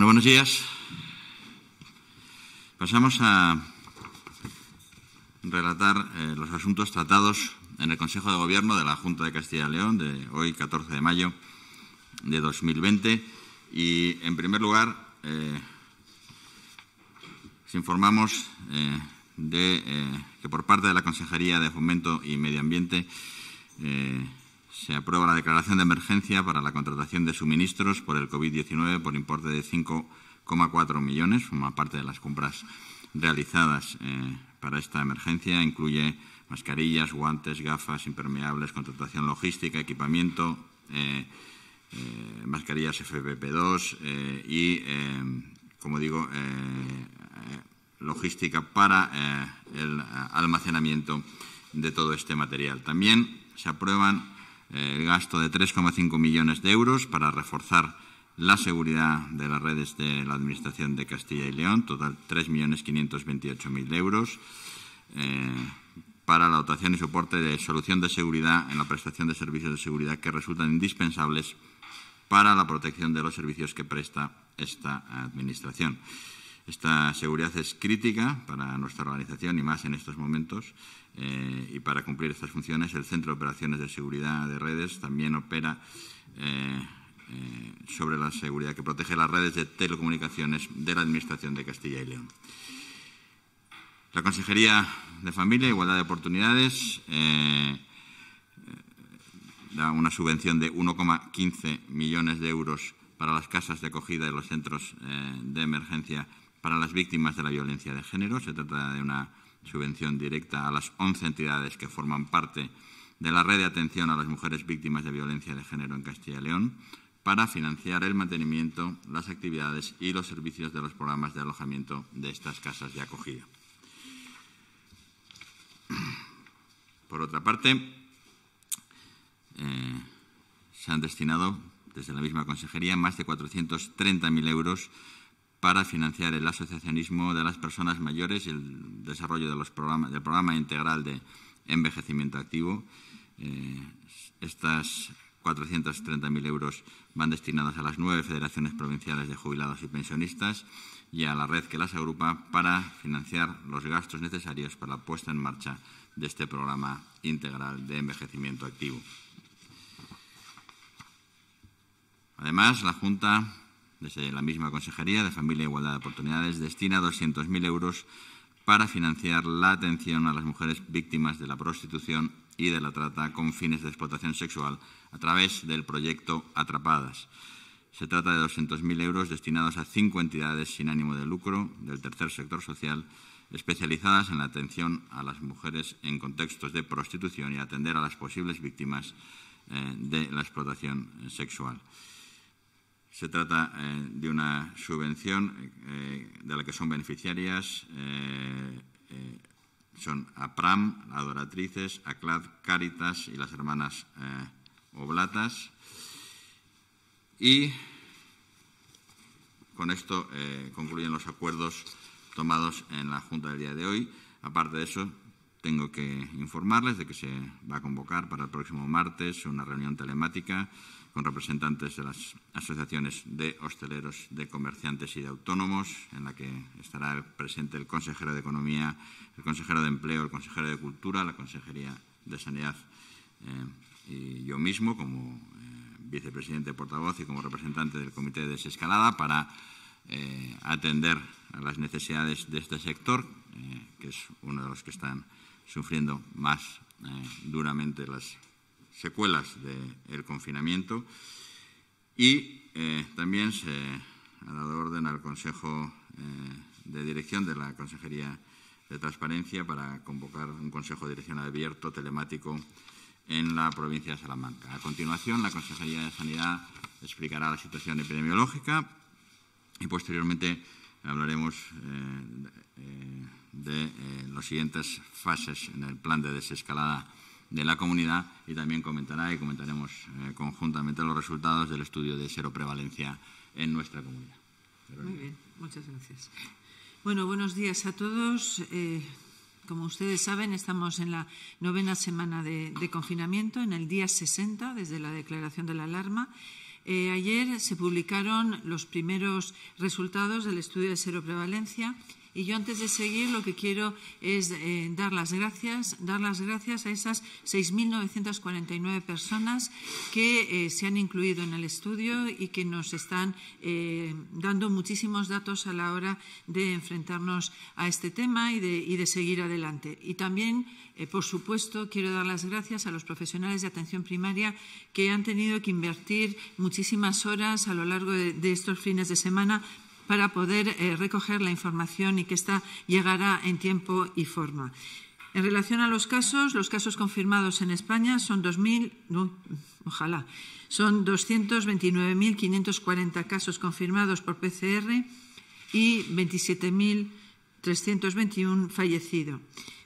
Bueno, buenos días. Pasamos a relatar eh, los asuntos tratados en el Consejo de Gobierno de la Junta de Castilla y León de hoy, 14 de mayo de 2020. Y, en primer lugar, eh, informamos eh, de que por parte de la Consejería de Fomento y Medio Ambiente se aprueba la declaración de emergencia para la contratación de suministros por el COVID-19 por importe de 5,4 millones, forma parte de las compras realizadas eh, para esta emergencia. Incluye mascarillas, guantes, gafas impermeables, contratación logística, equipamiento, eh, eh, mascarillas FFP2 y, como digo, logística para el almacenamiento de todo este material. También se aprueban el gasto de 3,5 millones de euros para reforzar la seguridad de las redes de la Administración de Castilla y León, total 3.528.000 euros, eh, para la dotación y soporte de solución de seguridad en la prestación de servicios de seguridad que resultan indispensables para la protección de los servicios que presta esta Administración. Esta seguridad es crítica para nuestra organización y más en estos momentos. Eh, y para cumplir estas funciones, el Centro de Operaciones de Seguridad de Redes también opera eh, eh, sobre la seguridad que protege las redes de telecomunicaciones de la Administración de Castilla y León. La Consejería de Familia e Igualdad de Oportunidades da una subvención de 1,15 millones de euros para las casas de acogida y los centros de emergencia para las víctimas de la violencia de género. Se trata de una subvención directa a las 11 entidades que forman parte de la red de atención a las mujeres víctimas de violencia de género en Castilla y León para financiar el mantenimiento, las actividades y los servicios de los programas de alojamiento de estas casas de acogida. Por otra parte, eh, se han destinado desde la misma consejería más de 430.000 euros para financiar el asociacionismo de las personas mayores y el desarrollo de los programas, del programa integral de envejecimiento activo. Eh, estas 430.000 euros van destinados a las nueve federaciones provinciales de jubilados y pensionistas y a la red que las agrupa para financiar los gastos necesarios para la puesta en marcha de este programa integral de envejecimiento activo. Además, la Junta desde la misma Consejería de Familia e Igualdad de Oportunidades, destina 200.000 euros para financiar la atención a las mujeres víctimas de la prostitución y de la trata con fines de explotación sexual a través del proyecto Atrapadas. Se trata de 200.000 euros destinados a cinco entidades sin ánimo de lucro del tercer sector social especializadas en la atención a las mujeres en contextos de prostitución y atender a las posibles víctimas eh, de la explotación sexual. Se trata eh, de una subvención eh, de la que son beneficiarias eh, son APRAM, Adoratrices, ACLAD, Cáritas y las hermanas Oblatas. Y con esto concluyen los acuerdos tomados en la Junta del día de hoy. Aparte de eso, tengo que informarles de que se va a convocar para el próximo martes una reunión telemática con representantes de las asociaciones de hosteleros, de comerciantes y de autónomos, en la que estará presente el consejero de Economía, el consejero de Empleo, el consejero de Cultura, la Consejería de Sanidad eh, y yo mismo como eh, vicepresidente portavoz y como representante del Comité de Desescalada para eh, atender a las necesidades de este sector, que es uno de los que están sufriendo más duramente las secuelas del confinamiento y eh, también se ha dado orden al Consejo eh, de Dirección de la Consejería de Transparencia para convocar un Consejo de Dirección abierto telemático en la provincia de Salamanca. A continuación, la Consejería de Sanidad explicará la situación epidemiológica y posteriormente hablaremos eh, de las siguientes fases en el plan de desescalada de la comunidad y también comentará y comentaremos eh, conjuntamente los resultados del estudio de seroprevalencia en nuestra comunidad. Muy bien, muchas gracias. Bueno, buenos días a todos. Eh, como ustedes saben, estamos en la novena semana de, confinamiento, en el día 60 desde la declaración de la alarma. Eh, ayer se publicaron los primeros resultados del estudio de seroprevalencia y yo antes de seguir lo que quiero es eh, dar las gracias, dar las gracias a esas 6.949 personas que eh, se han incluido en el estudio y que nos están eh, dando muchísimos datos a la hora de enfrentarnos a este tema y de, seguir adelante. Y también, por supuesto, quiero dar las gracias a los profesionales de atención primaria que han tenido que invertir muchísimas horas a lo largo de estos fines de semana para poder eh, recoger la información y que ésta llegara en tiempo y forma. En relación a los casos, los casos confirmados en España son 2.000, ojalá, son 229.540 casos confirmados por PCR y 27.321 fallecidos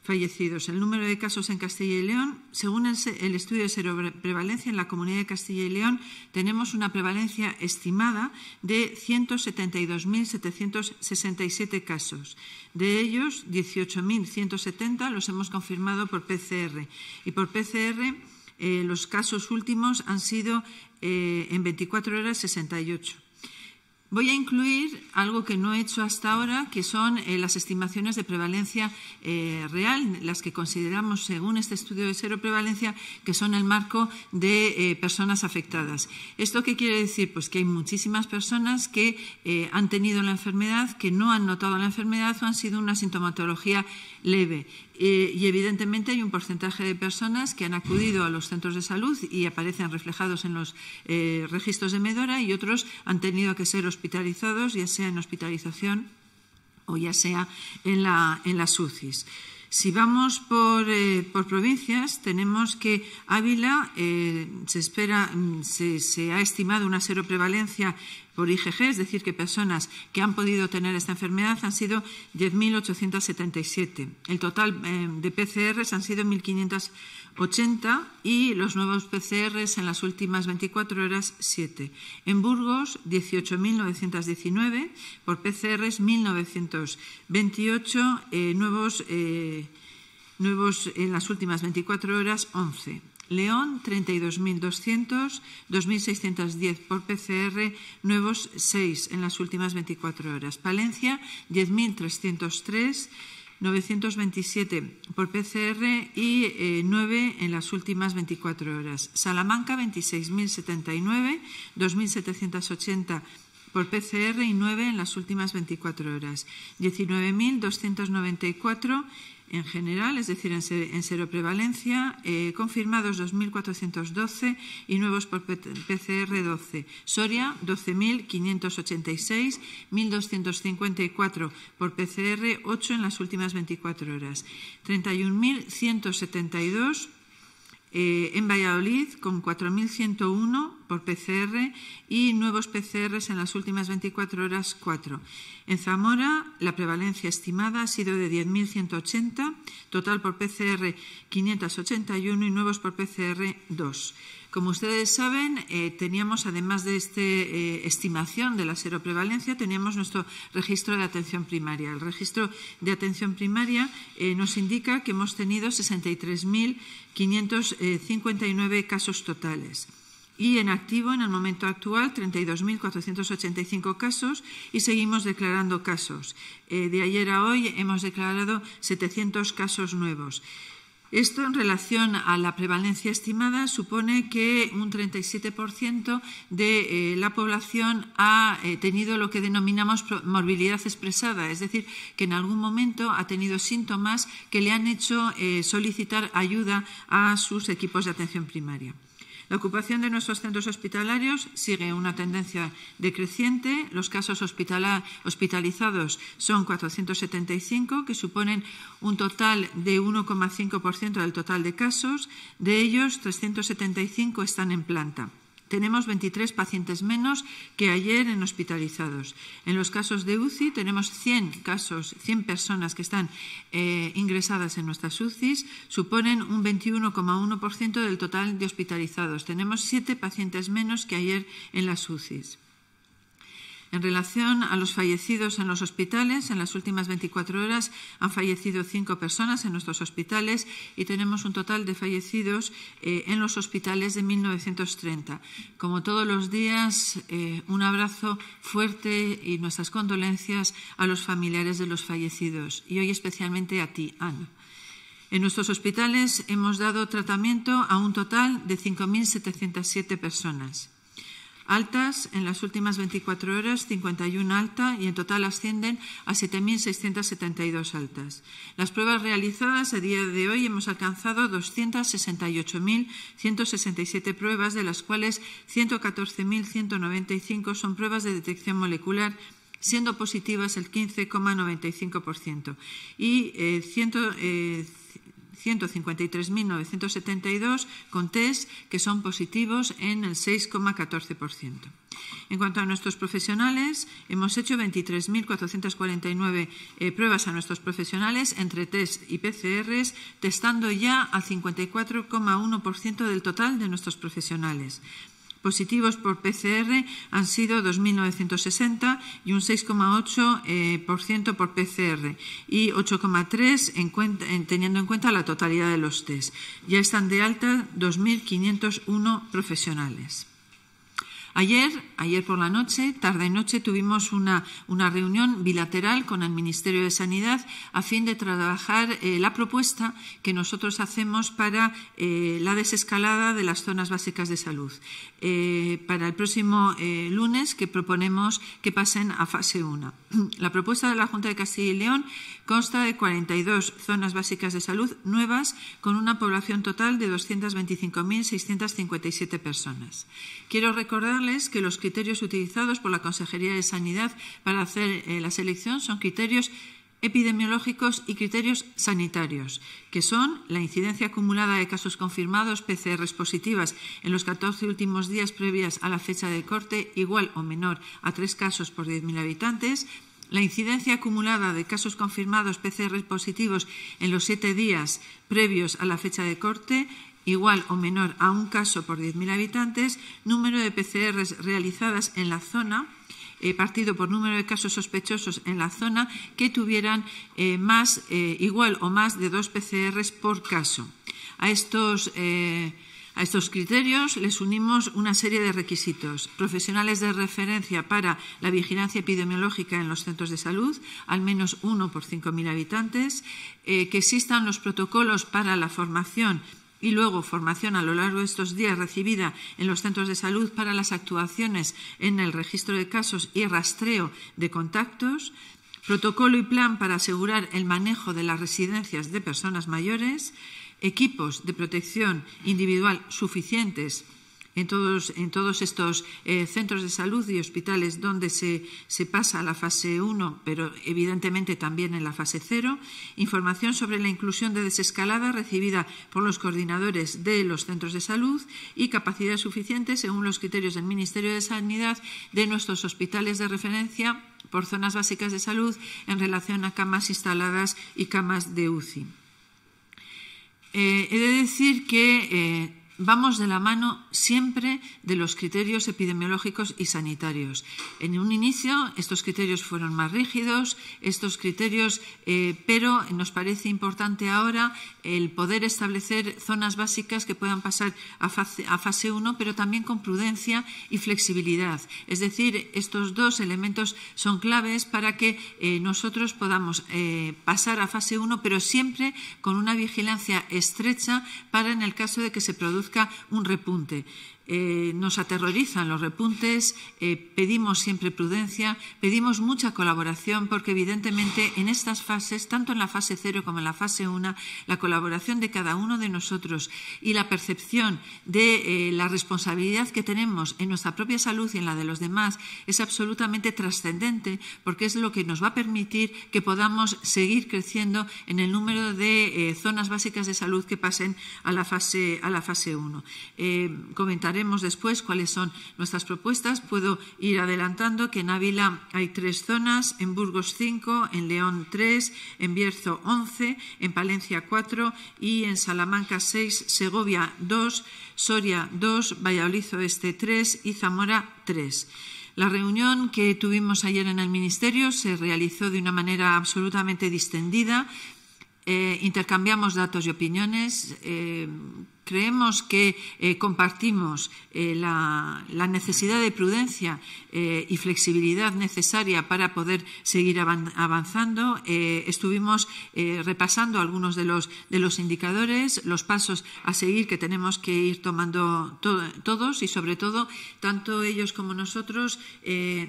fallecidos. El número de casos en Castilla y León, según el, estudio de seroprevalencia en la Comunidad de Castilla y León, tenemos una prevalencia estimada de 172.767 casos. De ellos, 18.170 los hemos confirmado por PCR. Y por PCR, eh, los casos últimos han sido eh, en 24 horas 68. Voy a incluir algo que no he hecho hasta ahora, que son eh, las estimaciones de prevalencia eh, real, las que consideramos, según este estudio de cero prevalencia, que son el marco de eh, personas afectadas. ¿Esto qué quiere decir? Pues que hay muchísimas personas que han tenido la enfermedad, que no han notado la enfermedad o han sido una sintomatología leve. Y evidentemente hay un porcentaje de personas que han acudido a los centros de salud y aparecen reflejados en los registros de Medora y otros han tenido que ser hospitalizados, ya sea en hospitalización o ya sea en, la, en las UCIs. Si vamos por, eh, provincias, tenemos que Ávila eh, se espera, mm, se, se, ha estimado una seroprevalencia por IgG, es decir, que personas que han podido tener esta enfermedad han sido 10.877. El total eh, de PCRs han sido 1.580 y los nuevos PCRs en las últimas 24 horas 7. En Burgos, 18.919, por PCRs 1.928, eh, nuevos, eh, nuevos en las últimas 24 horas 11. León, 32.200, 2.610 por PCR, nuevos 6 en las últimas 24 horas. Palencia, 10.303, 927 por PCR y 9 eh, en las últimas 24 horas. Salamanca, 26.079, 2.780 por PCR y 9 en las últimas 24 horas. 19.294 en general, es decir, en, seroprevalencia, eh, confirmados 2.412 y nuevos por PCR 12. Soria, 12.586, 1.254 por PCR, 8 en las últimas 24 horas. 31.172 eh, en Valladolid, con 4.101 por PCR y nuevos PCRs en las últimas 24 horas, 4. En Zamora, la prevalencia estimada ha sido de 10.180, total por PCR 581 y nuevos por PCR 2. Como ustedes saben, eh, teníamos, además de esta eh, estimación de la seroprevalencia, teníamos nuestro registro de atención primaria. El registro de atención primaria eh, nos indica que hemos tenido 63.559 casos totales y en activo en el momento actual 32.485 casos y seguimos declarando casos. De ayer a hoy hemos declarado 700 casos nuevos. Esto en relación a la prevalencia estimada supone que un 37% de eh, la población ha eh, tenido lo que denominamos morbilidad expresada, es decir, que en algún momento ha tenido síntomas que le han hecho solicitar ayuda a sus equipos de atención primaria. La ocupación de nuestros centros hospitalarios sigue una tendencia decreciente. Los casos hospitalizados son 475, que suponen un total de 1,5% del total de casos. De ellos, 375 están en planta tenemos 23 pacientes menos que ayer en hospitalizados. En los casos de UCI tenemos 100 casos, 100 personas que están eh, ingresadas en nuestras UCIs, suponen un 21,1% del total de hospitalizados. Tenemos 7 pacientes menos que ayer en las UCIs. En relación a los fallecidos en los hospitales, en las últimas 24 horas han fallecido cinco personas en nuestros hospitales y tenemos un total de fallecidos eh, en los hospitales de 1930. Como todos los días, eh, un abrazo fuerte y nuestras condolencias a los familiares de los fallecidos y hoy especialmente a ti, Ana. En nuestros hospitales hemos dado tratamiento a un total de 5.707 personas. Altas en las últimas 24 horas, 51 alta y en total ascienden a 7.672 altas. Las pruebas realizadas a día de hoy hemos alcanzado 268.167 pruebas, de las cuales 114.195 son pruebas de detección molecular siendo positivas el 15,95% y eh, 153.972 con test que son positivos en el 6,14%. En cuanto a nuestros profesionales, hemos hecho 23.449 eh, pruebas a nuestros profesionales entre test y PCRs, testando ya al 54,1% del total de nuestros profesionales positivos por PCR han sido 2.960 y un 6,8% eh, por PCR y 8,3% teniendo en cuenta la totalidad de los test. Ya están de alta 2.501 profesionales. Ayer, ayer por la noche, tarde noche, tuvimos una, reunión bilateral con el Ministerio de Sanidad a fin de trabajar eh, la propuesta que nosotros hacemos para eh, la desescalada de las zonas básicas de salud. Eh, para el próximo lunes, que proponemos que pasen a fase 1. La propuesta de la Junta de Castilla y León consta de 42 zonas básicas de salud nuevas con una población total de 225.657 personas. Quiero que los criterios utilizados por la Consejería de Sanidad para hacer eh, la selección son criterios epidemiológicos y criterios sanitarios, que son la incidencia acumulada de casos confirmados PCR positivas en los 14 últimos días previas a la fecha de corte, igual o menor a tres casos por 10.000 habitantes, la incidencia acumulada de casos confirmados PCR positivos en los siete días previos a la fecha de corte igual o menor a un caso por 10.000 habitantes, número de PCRs realizadas en la zona, eh, partido por número de casos sospechosos en la zona que tuvieran eh, más, eh, igual o más de dos PCRs por caso. A estos criterios les unimos una serie de requisitos. Profesionales de referencia para la vigilancia epidemiológica en los centros de salud, al menos uno por 5.000 habitantes, que existan los protocolos para la formación y luego formación a lo largo de estos días recibida en los centros de salud para las actuaciones en el registro de casos y rastreo de contactos, protocolo y plan para asegurar el manejo de las residencias de personas mayores, equipos de protección individual suficientes en todos, estos eh, centros de salud y hospitales donde se, pasa a la fase 1, pero evidentemente también en la fase 0. Información sobre la inclusión de desescalada recibida por los coordinadores de los centros de salud y capacidad suficiente, según los criterios del Ministerio de Sanidad, de nuestros hospitales de referencia por zonas básicas de salud en relación a camas instaladas y camas de UCI. Eh, he de decir que eh, vamos de la mano siempre de los criterios epidemiológicos y sanitarios. En un inicio estos criterios fueron más rígidos, estos criterios, eh, pero nos parece importante ahora el poder establecer zonas básicas que puedan pasar a fase, 1, pero también con prudencia y flexibilidad. Es decir, estos dos elementos son claves para que eh, nosotros podamos eh, pasar a fase 1, pero siempre con una vigilancia estrecha para en el caso de que se produzca un repunte. Eh, nos aterrorizan los repuntes, eh, pedimos siempre prudencia, pedimos mucha colaboración porque evidentemente en estas fases, tanto en la fase cero como en la fase 1, la colaboración de cada uno de nosotros y la percepción de eh, la responsabilidad que tenemos en nuestra propia salud y en la de los demás es absolutamente trascendente porque es lo que nos va a permitir que podamos seguir creciendo en el número de zonas básicas de salud que pasen a la fase, a la fase 1. comentar Veremos después cuáles son nuestras propuestas. Puedo ir adelantando que en Ávila hay tres zonas, en Burgos cinco, en León tres, en Bierzo once, en Palencia cuatro y en Salamanca seis, Segovia dos, Soria dos, Valladolid Oeste tres y Zamora tres. La reunión que tuvimos ayer en el Ministerio se realizó de una manera absolutamente distendida. Eh, intercambiamos datos y opiniones. Eh, creemos que eh, compartimos eh, la, necesidad de prudencia eh, y flexibilidad necesaria para poder seguir avanzando. estuvimos repasando algunos de los, de los, indicadores, los pasos a seguir que tenemos que ir tomando to todos y, sobre todo, tanto ellos como nosotros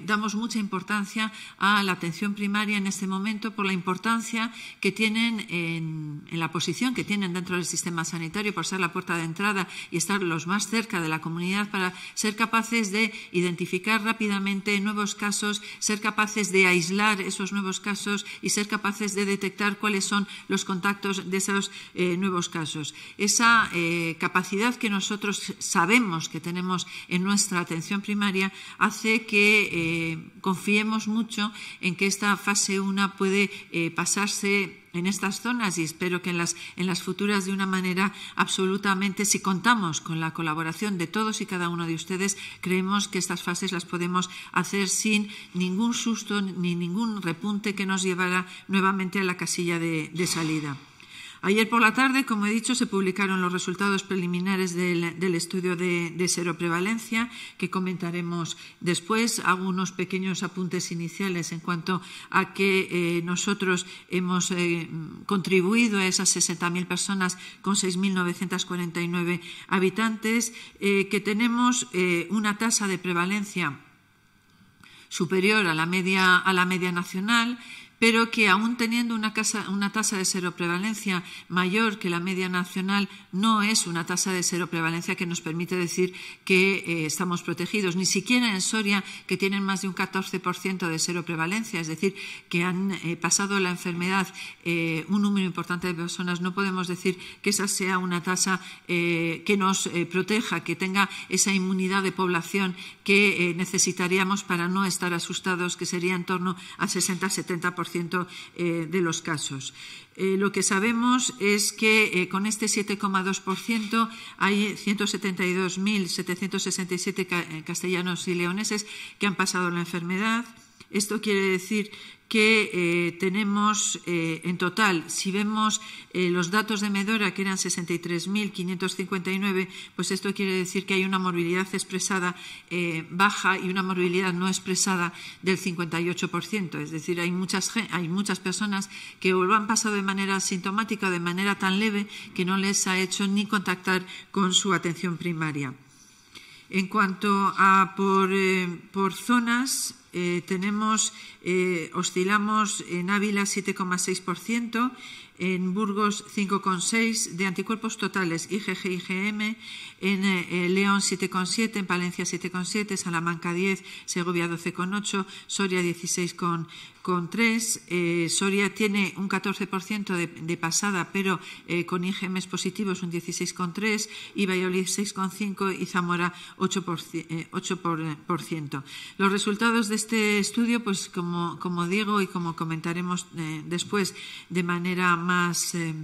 damos mucha importancia a la atención primaria en este momento por la importancia que tienen en, en la posición que tienen dentro del sistema sanitario por ser la puerta de entrada y estar los más cerca de la comunidad para ser capaces de identificar rápidamente nuevos casos, ser capaces de aislar esos nuevos casos y ser capaces de detectar cuáles son los contactos de esos eh, nuevos casos. Esa eh, capacidad que nosotros sabemos que tenemos en nuestra atención primaria hace que eh, confiemos mucho en que esta fase 1 puede pasarse en estas zonas y espero que en las, en las futuras de una manera absolutamente, si contamos con la colaboración de todos y cada uno de ustedes, creemos que estas fases las podemos hacer sin ningún susto ni ningún repunte que nos llevara nuevamente a la casilla de, de salida. Ayer por la tarde, como he dicho, se publicaron los resultados preliminares del, del estudio de, seroprevalencia, que comentaremos después. Hago unos pequeños apuntes iniciales en cuanto a que eh, nosotros hemos eh, contribuido a esas 60.000 personas con 6.949 habitantes, eh, que tenemos una tasa de prevalencia superior a la media, a la media nacional pero que aún teniendo una, tasa de seroprevalencia mayor que la media nacional, no es una tasa de seroprevalencia que nos permite decir que eh, estamos protegidos. Ni siquiera en Soria, que tienen más de un 14% de seroprevalencia, es decir, que han eh, pasado la enfermedad eh, un número importante de personas, no podemos decir que esa sea una tasa que nos proteja, que tenga esa inmunidad de población que necesitaríamos para no estar asustados, que sería en torno al 60-70% eh, de los casos. Eh, lo que sabemos es que eh, con este 7,2% hay 172.767 ca castellanos y leoneses que han pasado la enfermedad. Esto quiere decir que eh, tenemos eh, en total, si vemos eh, los datos de Medora, que eran 63.559, pues esto quiere decir que hay una morbilidad expresada baja y una morbilidad no expresada del 58%. Es decir, hay muchas, hay muchas personas que lo han pasado de manera asintomática o de manera tan leve que no les ha hecho ni contactar con su atención primaria. En cuanto a por, por zonas, eh, tenemos, eh, oscilamos en Ávila 7,6%, en Burgos 5,6% de anticuerpos totales IgG IgM, en eh, León 7,7%, en Palencia 7,7%, Salamanca 10%, Segovia 12,8%, Soria 16,3%. Eh, Soria tiene un 14% de, pasada, pero eh, con IgMs positivos un 16,3%, y Valladolid 6,5% y Zamora 8%. 8%. Los resultados de este estudio, pues como, como digo y como comentaremos eh, después de manera más, eh,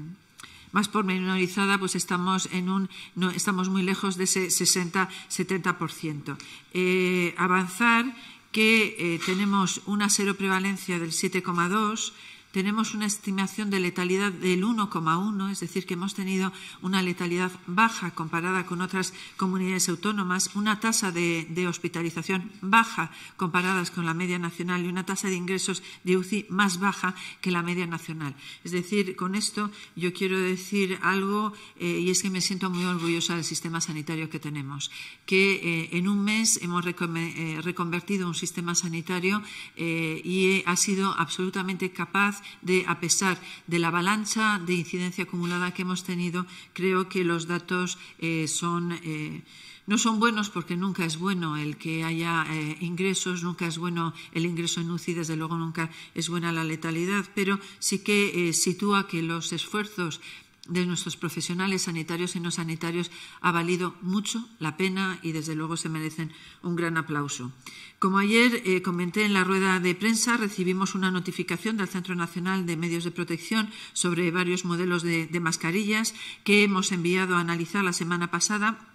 más pormenorizada, pues estamos, en un, no, estamos muy lejos de ese 60-70%. Eh, avanzar que eh, tenemos una seroprevalencia del 7,2%, tenemos una estimación de letalidad del 1,1, es decir, que hemos tenido una letalidad baja comparada con otras comunidades autónomas, una tasa de, hospitalización baja comparadas con la media nacional y una tasa de ingresos de UCI más baja que la media nacional. Es decir, con esto yo quiero decir algo eh, y es que me siento muy orgullosa del sistema sanitario que tenemos, que eh, en un mes hemos eh, reconvertido un sistema sanitario y ha sido absolutamente capaz de, a pesar de la avalancha de incidencia acumulada que hemos tenido, creo que los datos eh, son. Eh, no son buenos porque nunca es bueno el que haya eh, ingresos, nunca es bueno el ingreso en UCI, desde luego nunca es buena la letalidad, pero sí que sitúa que los esfuerzos de nuestros profesionales sanitarios y no sanitarios ha valido mucho la pena y desde luego se merecen un gran aplauso. Como ayer eh, comenté en la rueda de prensa, recibimos una notificación del Centro Nacional de Medios de Protección sobre varios modelos de, de mascarillas que hemos enviado a analizar la semana pasada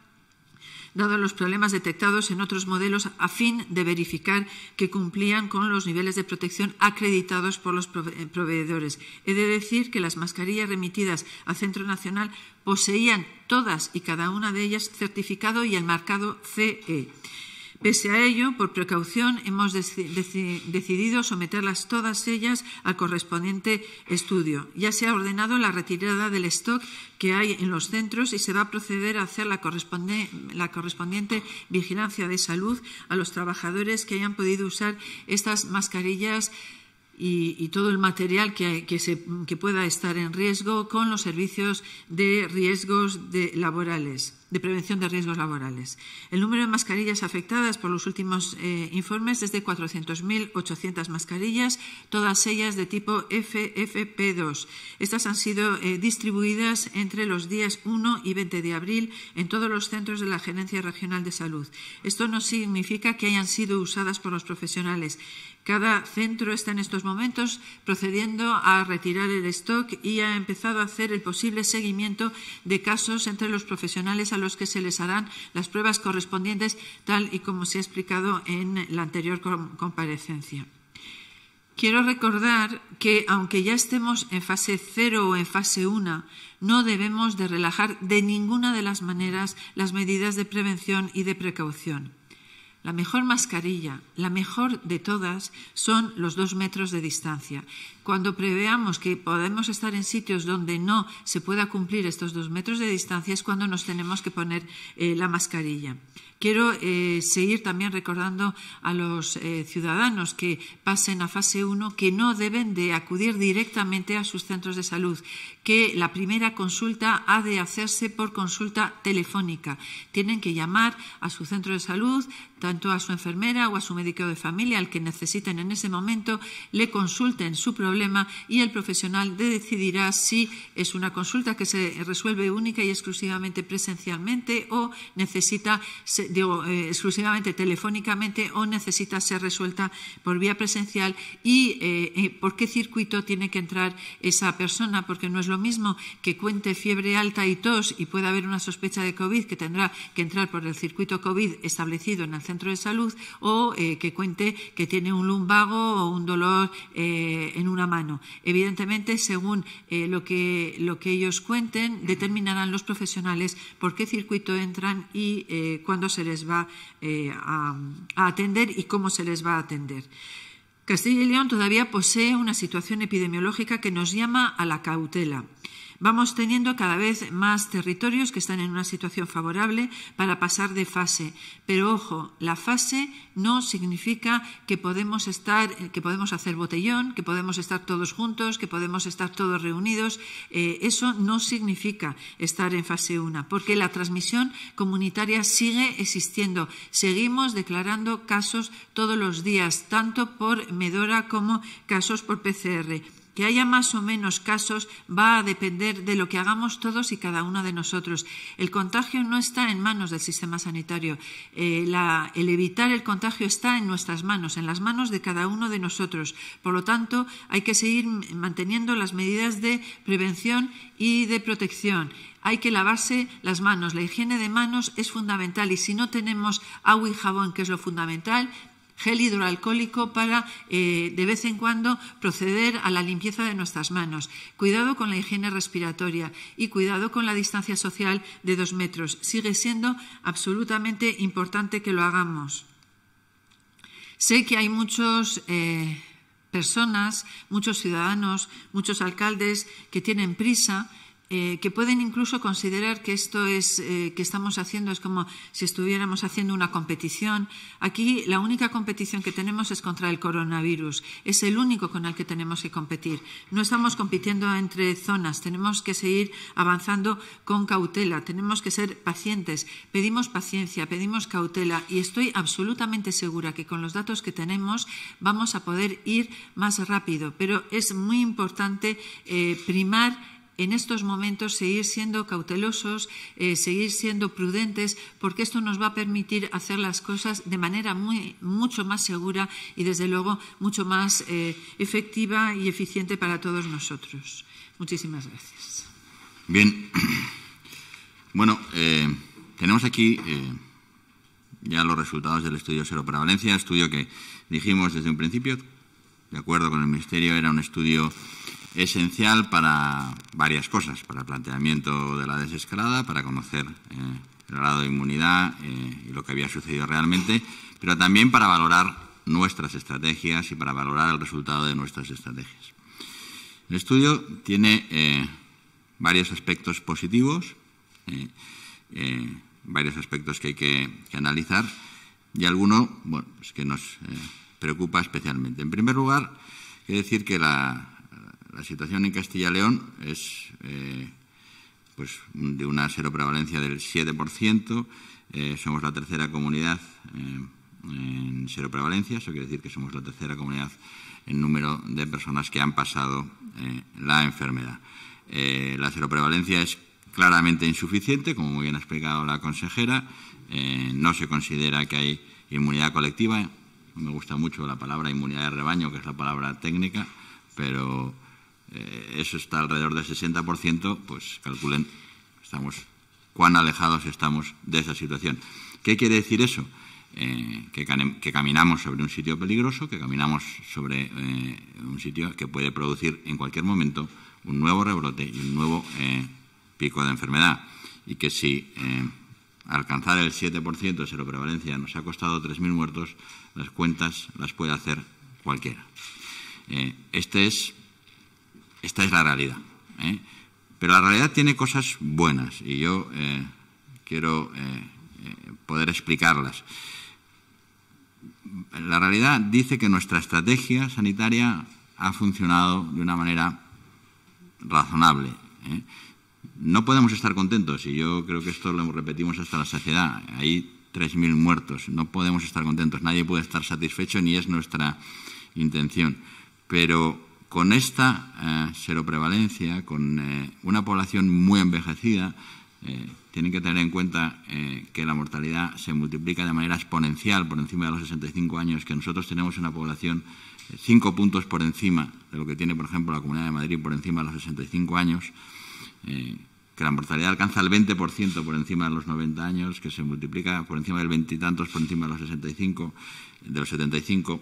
dado los problemas detectados en otros modelos, a fin de verificar que cumplían con los niveles de protección acreditados por los eh, proveedores. He de decir que las mascarillas remitidas al Centro Nacional poseían todas y cada una de ellas certificado y el marcado CE. Pese a ello, por precaución, hemos decidido someterlas todas ellas al correspondiente estudio. Ya se ha ordenado la retirada del stock que hay en los centros y se va a proceder a hacer la, correspondiente vigilancia de salud a los trabajadores que hayan podido usar estas mascarillas y, todo el material que, pueda estar en riesgo con los servicios de riesgos laborales de prevención de riesgos laborales. El número de mascarillas afectadas por los últimos eh, informes es de 400.800 mascarillas, todas ellas de tipo FFP2. Estas han sido eh, distribuidas entre los días 1 y 20 de abril en todos los centros de la Gerencia Regional de Salud. Esto no significa que hayan sido usadas por los profesionales. Cada centro está en estos momentos procediendo a retirar el stock y ha empezado a hacer el posible seguimiento de casos entre los profesionales a los que se les harán las pruebas correspondientes, tal y como se ha explicado en la anterior comparecencia. Quiero recordar que, aunque ya estemos en fase cero o en fase una, no debemos de relajar de ninguna de las maneras las medidas de prevención y de precaución. La mejor mascarilla, la mejor de todas, son los dos metros de distancia. Cuando preveamos que podemos estar en sitios donde no se pueda cumplir estos dos metros de distancia es cuando nos tenemos que poner eh, la mascarilla. Quiero eh, seguir también recordando a los eh, ciudadanos que pasen a fase 1 que no deben de acudir directamente a sus centros de salud, que la primera consulta ha de hacerse por consulta telefónica. Tienen que llamar a su centro de salud, tanto a su enfermera o a su médico de familia, al que necesiten en ese momento, le consulten su problema y el profesional decidirá si es una consulta que se resuelve única y exclusivamente presencialmente o necesita digo, eh, exclusivamente telefónicamente o necesita ser resuelta por vía presencial y eh, eh, por qué circuito tiene que entrar esa persona, porque no es lo mismo que cuente fiebre alta y tos y pueda haber una sospecha de COVID que tendrá que entrar por el circuito COVID establecido en el centro de salud o que cuente que tiene un lumbago o un dolor en una mano. Evidentemente, según lo, que, lo que ellos cuenten, determinarán los profesionales por qué circuito entran y cuándo se se les va eh, a, atender y cómo se les va a atender. Castilla y León todavía posee una situación epidemiológica que nos llama a la cautela. Vamos teniendo cada vez más territorios que están en una situación favorable para pasar de fase. Pero ojo, la fase no significa que podemos estar, que podemos hacer botellón, que podemos estar todos juntos, que podemos estar todos reunidos. Eh, eso no significa estar en fase 1, porque la transmisión comunitaria sigue existiendo. Seguimos declarando casos todos los días, tanto por Medora como casos por PCR. Que haya más o menos casos va a depender de lo que hagamos todos y cada uno de nosotros. El contagio no está en manos del sistema sanitario. Eh, el evitar el contagio está en nuestras manos, en las manos de cada uno de nosotros. Por lo tanto, hay que seguir manteniendo las medidas de prevención y de protección hay que lavarse las manos. La higiene de manos es fundamental y si no tenemos agua y jabón, que es lo fundamental, gel hidroalcohólico para eh, de vez en cuando proceder a la limpieza de nuestras manos. Cuidado con la higiene respiratoria y cuidado con la distancia social de dos metros. Sigue siendo absolutamente importante que lo hagamos. Sé que hay muchas eh, personas, muchos ciudadanos, muchos alcaldes que tienen prisa eh, que pueden incluso considerar que esto es, eh, que estamos haciendo es como si estuviéramos haciendo una competición. Aquí la única competición que tenemos es contra el coronavirus. Es el único con el que tenemos que competir. No estamos compitiendo entre zonas. Tenemos que seguir avanzando con cautela. Tenemos que ser pacientes. Pedimos paciencia, pedimos cautela y estoy absolutamente segura que con los datos que tenemos vamos a poder ir más rápido. Pero es muy importante eh, primar en estos momentos seguir siendo cautelosos, eh, seguir siendo prudentes, porque esto nos va a permitir hacer las cosas de manera mucho más segura y, desde luego, mucho más eh, efectiva y eficiente para todos nosotros. Muchísimas gracias. Bien. Bueno, eh, tenemos aquí ya los resultados del estudio seroprevalencia, estudio que dijimos desde un principio, de acuerdo con el Ministerio, era un estudio esencial para varias cosas, para el planteamiento de la desescalada, para conocer eh, el grado de inmunidad eh, y lo que había sucedido realmente, pero también para valorar nuestras estrategias y para valorar el resultado de nuestras estrategias. El estudio tiene eh, varios aspectos positivos, varios aspectos que hay que, analizar y alguno pues que nos preocupa especialmente. En primer lugar, quiero decir que la, la situación en Castilla y León es eh, pues de una seroprevalencia del 7%. Eh, somos la tercera comunidad eh, en seroprevalencia, eso quiere decir que somos la tercera comunidad en número de personas que han pasado la enfermedad. la seroprevalencia es claramente insuficiente, como muy bien ha explicado la consejera. no se considera que hay inmunidad colectiva. Me gusta mucho la palabra inmunidad de rebaño, que es la palabra técnica, pero eh, eso está alrededor del 60%, pues calculen estamos, cuán alejados estamos de esa situación. ¿Qué quiere decir eso? Eh, que, caminamos sobre un sitio peligroso, que caminamos sobre eh, un sitio que puede producir en cualquier momento un nuevo rebrote y un nuevo pico de enfermedad. Y que si alcanzar el 7% de seroprevalencia nos ha costado 3.000 muertos, las cuentas las puede hacer cualquiera. este es esta es la realidad. ¿eh? Pero la realidad tiene cosas buenas y yo eh, quiero eh, poder explicarlas. La realidad dice que nuestra estrategia sanitaria ha funcionado de una manera razonable. No podemos estar contentos, y yo creo que esto lo repetimos hasta la saciedad. Hay 3.000 muertos, no podemos estar contentos, nadie puede estar satisfecho ni es nuestra intención. Pero con esta eh, seroprevalencia, con eh, una población muy envejecida, eh, tienen que tener en cuenta que la mortalidad se multiplica de manera exponencial por encima de los 65 años, que nosotros tenemos una población cinco puntos por encima de lo que tiene, por ejemplo, la Comunidad de Madrid por encima de los 65 años, que la mortalidad alcanza el 20% por encima de los 90 años, que se multiplica por encima del veintitantos por encima de los 65, de los 75.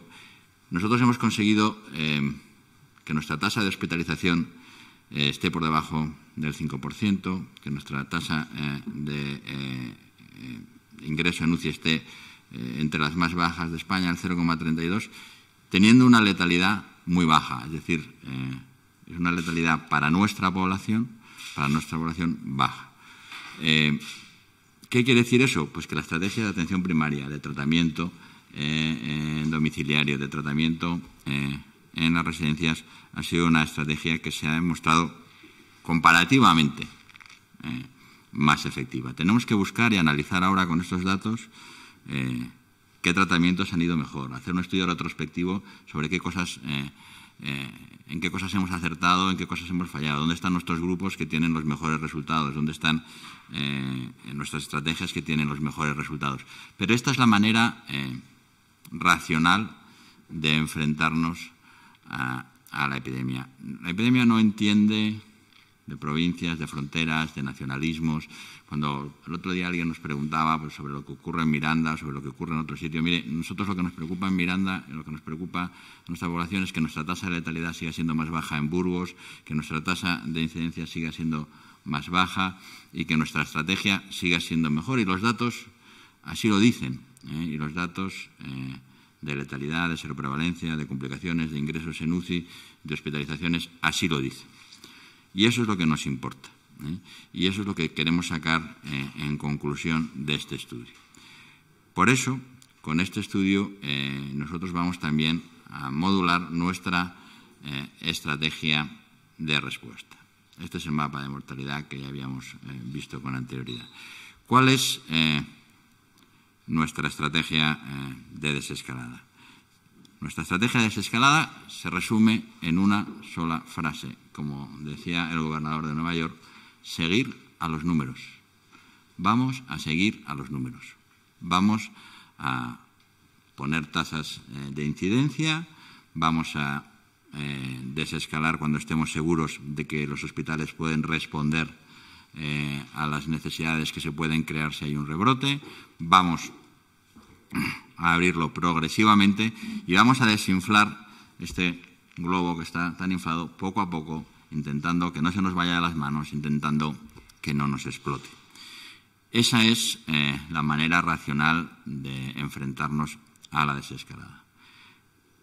Nosotros hemos conseguido que nuestra tasa de hospitalización eh, esté por debajo del 5%, que nuestra tasa eh, de eh, ingreso en UCI esté entre las más bajas de España, el 0,32, teniendo una letalidad muy baja, es decir, es una letalidad para nuestra población, para nuestra población baja. ¿Qué quiere decir eso? Pues que la estrategia de atención primaria, de tratamiento domiciliario, de tratamiento en las residencias ha sido una estrategia que se ha demostrado comparativamente eh, más efectiva. Tenemos que buscar y analizar ahora con estos datos eh, qué tratamientos han ido mejor, hacer un estudio retrospectivo sobre qué cosas, eh, en qué cosas hemos acertado, en qué cosas hemos fallado, dónde están nuestros grupos que tienen los mejores resultados, dónde están nuestras estrategias que tienen los mejores resultados. Pero esta es la manera racional de enfrentarnos a, la epidemia. La epidemia no entiende de provincias, de fronteras, de nacionalismos. Cuando el otro día alguien nos preguntaba pues, sobre lo que ocurre en Miranda, sobre lo que ocurre en otro sitio, mire, nosotros lo que nos preocupa en Miranda, lo que nos preocupa a nuestra población es que nuestra tasa de letalidad siga siendo más baja en Burgos, que nuestra tasa de incidencia siga siendo más baja y que nuestra estrategia siga siendo mejor. Y los datos así lo dicen. ¿eh? Y los datos. Eh, de letalidad, de seroprevalencia, de complicaciones, de ingresos en UCI, de hospitalizaciones, así lo dice. Y eso es lo que nos importa. ¿eh? Y eso es lo que queremos sacar eh, en conclusión de este estudio. Por eso, con este estudio, eh, nosotros vamos también a modular nuestra estrategia de respuesta. Este es el mapa de mortalidad que ya habíamos visto con anterioridad. ¿Cuál es nuestra estrategia eh, de desescalada. Nuestra estrategia de desescalada se resume en una sola frase, como decía el gobernador de Nueva York, seguir a los números. Vamos a seguir a los números. Vamos a poner tasas eh, de incidencia, vamos a eh, desescalar cuando estemos seguros de que los hospitales pueden responder eh, a las necesidades que se pueden crear si hay un rebrote. Vamos a abrirlo progresivamente y vamos a desinflar este globo que está tan inflado poco a poco, intentando que no se nos vaya de las manos, intentando que no nos explote. Esa es eh, la manera racional de enfrentarnos a la desescalada.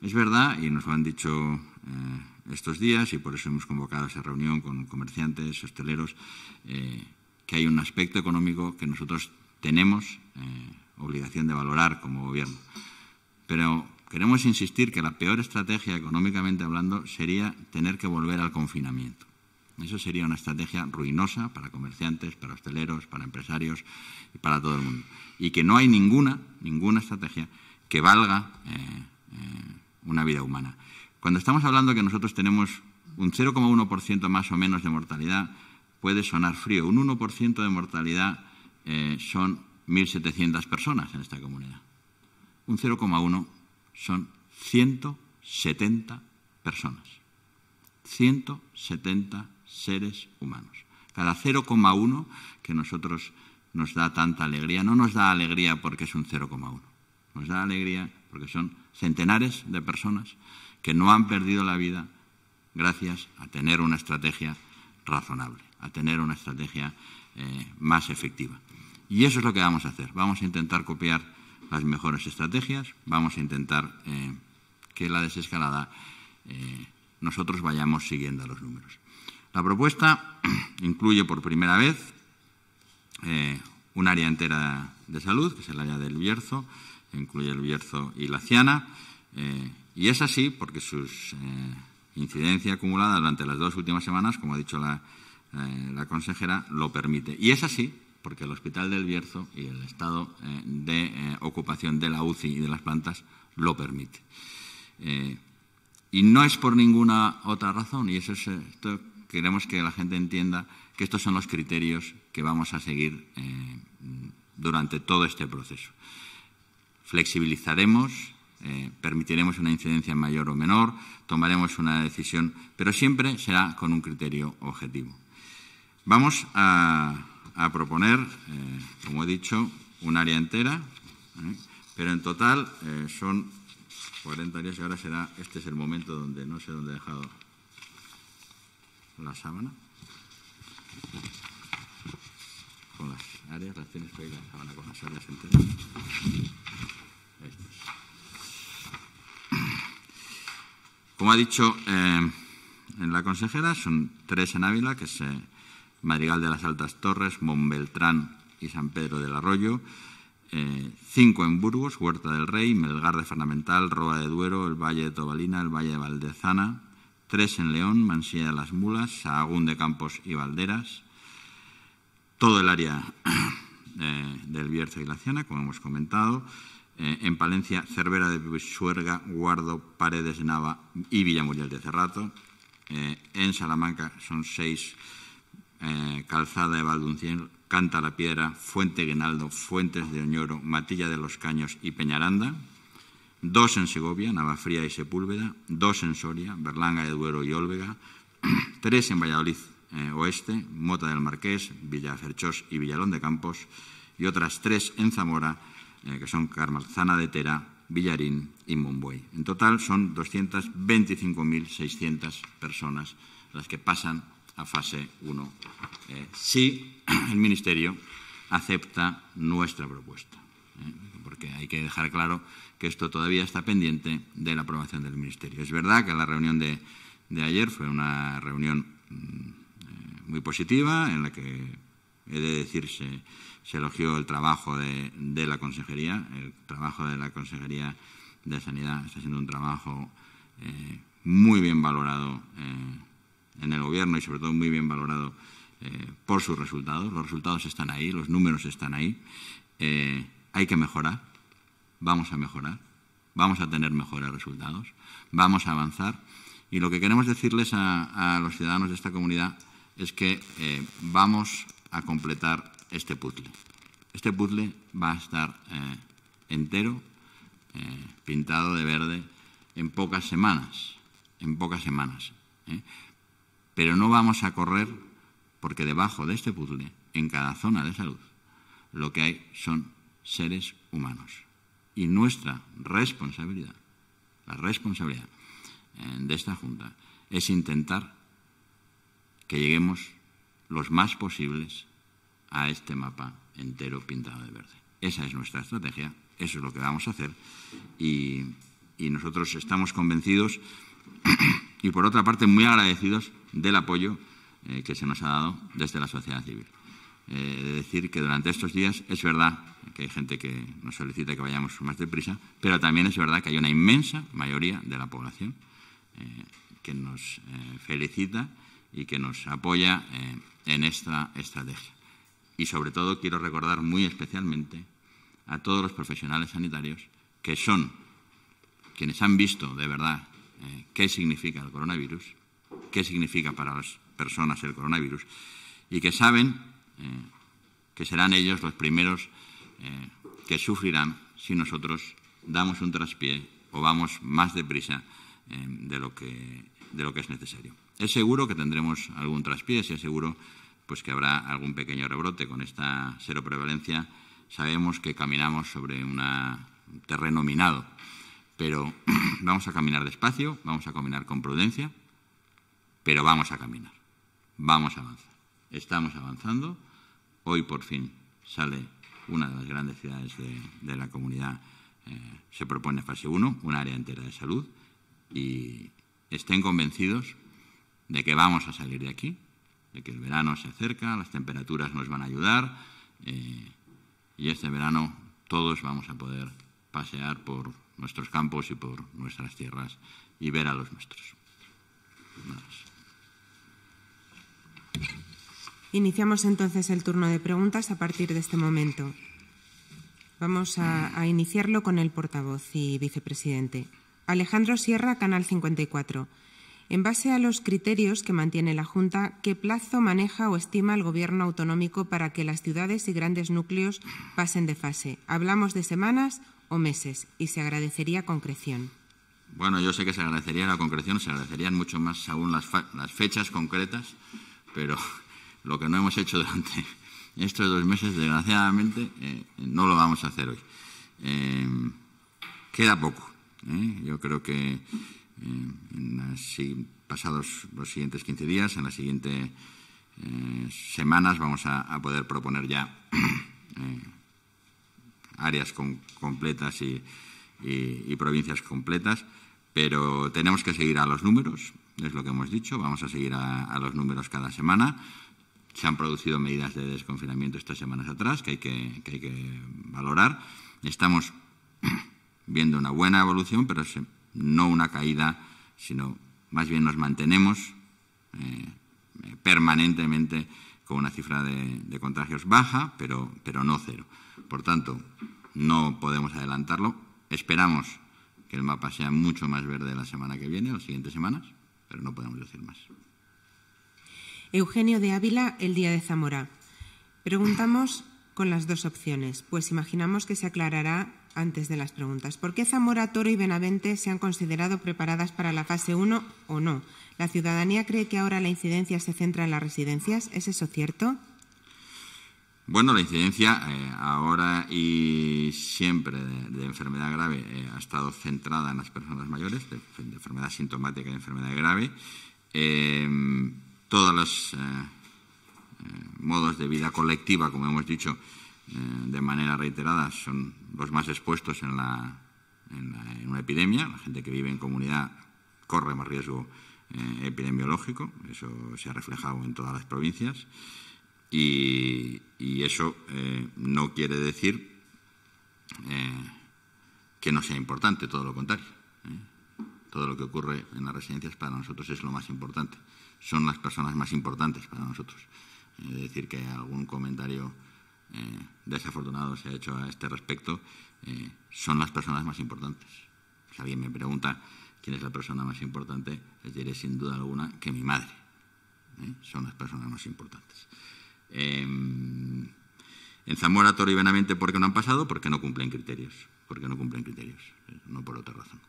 Es verdad, y nos lo han dicho eh, estos días, y por eso hemos convocado esa reunión con comerciantes, hosteleros, eh, que hay un aspecto económico que nosotros tenemos obligación de valorar como gobierno. Pero queremos insistir que la peor estrategia, económicamente hablando, sería tener que volver al confinamiento. Eso sería una estrategia ruinosa para comerciantes, para hosteleros, para empresarios y para todo el mundo. Y que no hay ninguna, ninguna estrategia que valga eh, eh, una vida humana. Cuando estamos hablando que nosotros tenemos un 0,1% más o menos de mortalidad, puede sonar frío. Un 1% de mortalidad eh, son 1.700 personas en esta comunidad. Un 0,1 son 170 personas. 170 seres humanos. Cada 0,1 que nosotros nos da tanta alegría, no nos da alegría porque es un 0,1, nos da alegría porque son centenares de personas que no han perdido la vida gracias a tener una estrategia razonable, a tener una estrategia eh, más efectiva. Y eso es lo que vamos a hacer. Vamos a intentar copiar las mejores estrategias, vamos a intentar eh, que la desescalada eh, nosotros vayamos siguiendo los números. La propuesta incluye por primera vez eh, un área entera de salud, que es el área del Bierzo, incluye el Bierzo y la Ciana, y es así porque su incidencia acumulada durante las dos últimas semanas, como ha dicho la, la consejera, lo permite. Y es así porque el Hospital del Bierzo y el estado eh, de eh, ocupación de la UCI y de las plantas lo permite. Eh, y no es por ninguna otra razón, y eso es, queremos que la gente entienda que estos son los criterios que vamos a seguir durante todo este proceso. Flexibilizaremos, permitiremos una incidencia mayor o menor, tomaremos una decisión, pero siempre será con un criterio objetivo. Vamos a proponer, eh, como he dicho, un área entera, ¿eh? pero en total eh, son 40 días y ahora será, este es el momento donde no sé dónde he dejado la sábana. Con las áreas, las tienes ir la sábana con las áreas enteras. Como ha dicho en la consejera, son tres en Ávila, que se Madrigal de las Altas Torres, Montbeltrán y San Pedro del Arroyo, eh, cinco en Burgos, Huerta del Rey, Melgar de Fernamental, Roa de Duero, el Valle de Tobalina, el Valle de Valdezana, tres en León, Mansilla de las Mulas, Sahagún de Campos y Valderas, todo el área eh, del Bierzo y la Ciana, como hemos comentado, eh, en Palencia, Cervera de Pisuerga, Guardo, Paredes de Nava y Villamuriel de Cerrato, en Salamanca son seis eh, Calzada de Valdunciel, Canta la Piedra, Fuente Guinaldo, Fuentes de Oñoro, Matilla de los Caños y Peñaranda, dos en Segovia, Navafría y Sepúlveda, dos en Soria, Berlanga de Duero y Olvega, tres en Valladolid eh, Oeste, Mota del Marqués, Villaferchós y Villalón de Campos, y otras tres en Zamora, que son Carmalzana de Tera, Villarín y Monboy. En total son 225.600 personas las que pasan a fase 1, eh, si el Ministerio acepta nuestra propuesta. Eh, porque hay que dejar claro que esto todavía está pendiente de la aprobación del Ministerio. Es verdad que la reunión de, ayer fue una reunión mm, eh, muy positiva en la que, he de decir, se, elogió el trabajo de, la Consejería. El trabajo de la Consejería de Sanidad está siendo un trabajo muy bien valorado en el Gobierno y sobre todo muy bien valorado eh, por sus resultados. Los resultados están ahí, los números están ahí. Eh, hay que mejorar, vamos a mejorar, vamos a tener mejores resultados, vamos a avanzar. Y lo que queremos decirles a, los ciudadanos de esta comunidad es que eh, vamos a completar este puzzle. Este puzzle va a estar entero, pintado de verde, en pocas semanas. En pocas semanas. Pero no vamos a correr porque debajo de este puzzle, en cada zona de salud, lo que hay son seres humanos. y nuestra responsabilidad, la responsabilidad eh, de esta Junta, es intentar que lleguemos los más posibles a este mapa entero pintado de verde. Esa es nuestra estrategia, eso es lo que vamos a hacer y, nosotros estamos convencidos y, por otra parte, muy agradecidos del apoyo eh, que se nos ha dado desde la sociedad civil. Eh, de decir que durante estos días es verdad que hay gente que nos solicita que vayamos más deprisa, pero también es verdad que hay una inmensa mayoría de la población eh, que nos felicita y que nos apoya en esta estrategia. Y sobre todo quiero recordar muy especialmente a todos los profesionales sanitarios que son quienes han visto de verdad eh, qué significa el coronavirus, qué significa para las personas el coronavirus y que saben eh, que serán ellos los primeros eh, que sufrirán si nosotros damos un traspié o vamos más deprisa de, lo que, de lo que es necesario. Es seguro que tendremos algún traspié, es seguro pues que habrá algún pequeño rebrote con esta seroprevalencia sabemos que caminamos sobre un terreno minado, pero vamos a caminar despacio, vamos a caminar con prudencia, pero vamos a caminar, vamos a avanzar. Estamos avanzando, hoy por fin sale una de las grandes ciudades de, la comunidad, eh, se propone fase 1, un área entera de salud, y estén convencidos de que vamos a salir de aquí, de que el verano se acerca, las temperaturas nos van a ayudar. Eh, y este verano todos vamos a poder pasear por nuestros campos y por nuestras tierras y ver a los nuestros. Iniciamos entonces el turno de preguntas a partir de este momento. Vamos a, a iniciarlo con el portavoz y vicepresidente. Alejandro Sierra, Canal 54. En base a los criterios que mantiene la Junta, ¿qué plazo maneja o estima el Gobierno autonómico para que las ciudades y grandes núcleos pasen de fase? ¿Hablamos de semanas o meses? Y se agradecería concreción. Bueno, yo sé que se agradecería la concreción, se agradecerían mucho más aún las, fechas concretas, pero lo que no hemos hecho durante estos dos meses, desgraciadamente, eh, no lo vamos a hacer hoy. Eh, queda poco. ¿eh? Yo creo que en pasados los siguientes 15 días, en las siguientes eh, semanas, vamos a, poder proponer ya eh, áreas completas y, provincias completas, pero tenemos que seguir a los números, es lo que hemos dicho, vamos a seguir a, los números cada semana. Se han producido medidas de desconfinamiento estas semanas atrás que hay que, que, hay que valorar. Estamos viendo una buena evolución, pero se, no una caída, sino más bien nos mantenemos eh, permanentemente con una cifra de, contagios baja, pero, pero no cero. Por tanto, no podemos adelantarlo. Esperamos que el mapa sea mucho más verde la semana que viene, las siguientes semanas, pero no podemos decir más. Eugenio de Ávila, el día de Zamora. Preguntamos con las dos opciones, pues imaginamos que se aclarará antes de las preguntas. ¿Por qué Zamora, Toro y Benavente se han considerado preparadas para la fase 1 o no? ¿La ciudadanía cree que ahora la incidencia se centra en las residencias? ¿Es eso cierto? Bueno, la incidencia eh, ahora y siempre de, enfermedad grave eh, ha estado centrada en las personas mayores, de, enfermedad sintomática y enfermedad grave. Eh, todos los modos de vida colectiva, como hemos dicho, eh, de manera reiterada son los más expuestos en, la, en, una epidemia. La gente que vive en comunidad corre más riesgo eh, epidemiológico. Eso se ha reflejado en todas las provincias. Y, eso eh, no quiere decir que no sea importante, todo lo contrario. Todo lo que ocurre en las residencias para nosotros es lo más importante. Son las personas más importantes para nosotros. Decir, que algún comentario eh, desafortunado se ha hecho a este respecto, eh, son las personas más importantes. Si alguien me pregunta quién es la persona más importante, les diré sin duda alguna que mi madre. ¿eh? Son las personas más importantes. en Zamora, Toro y Benavente, ¿por qué no han pasado? Porque no cumplen criterios. Porque no cumplen criterios, no por otra razón.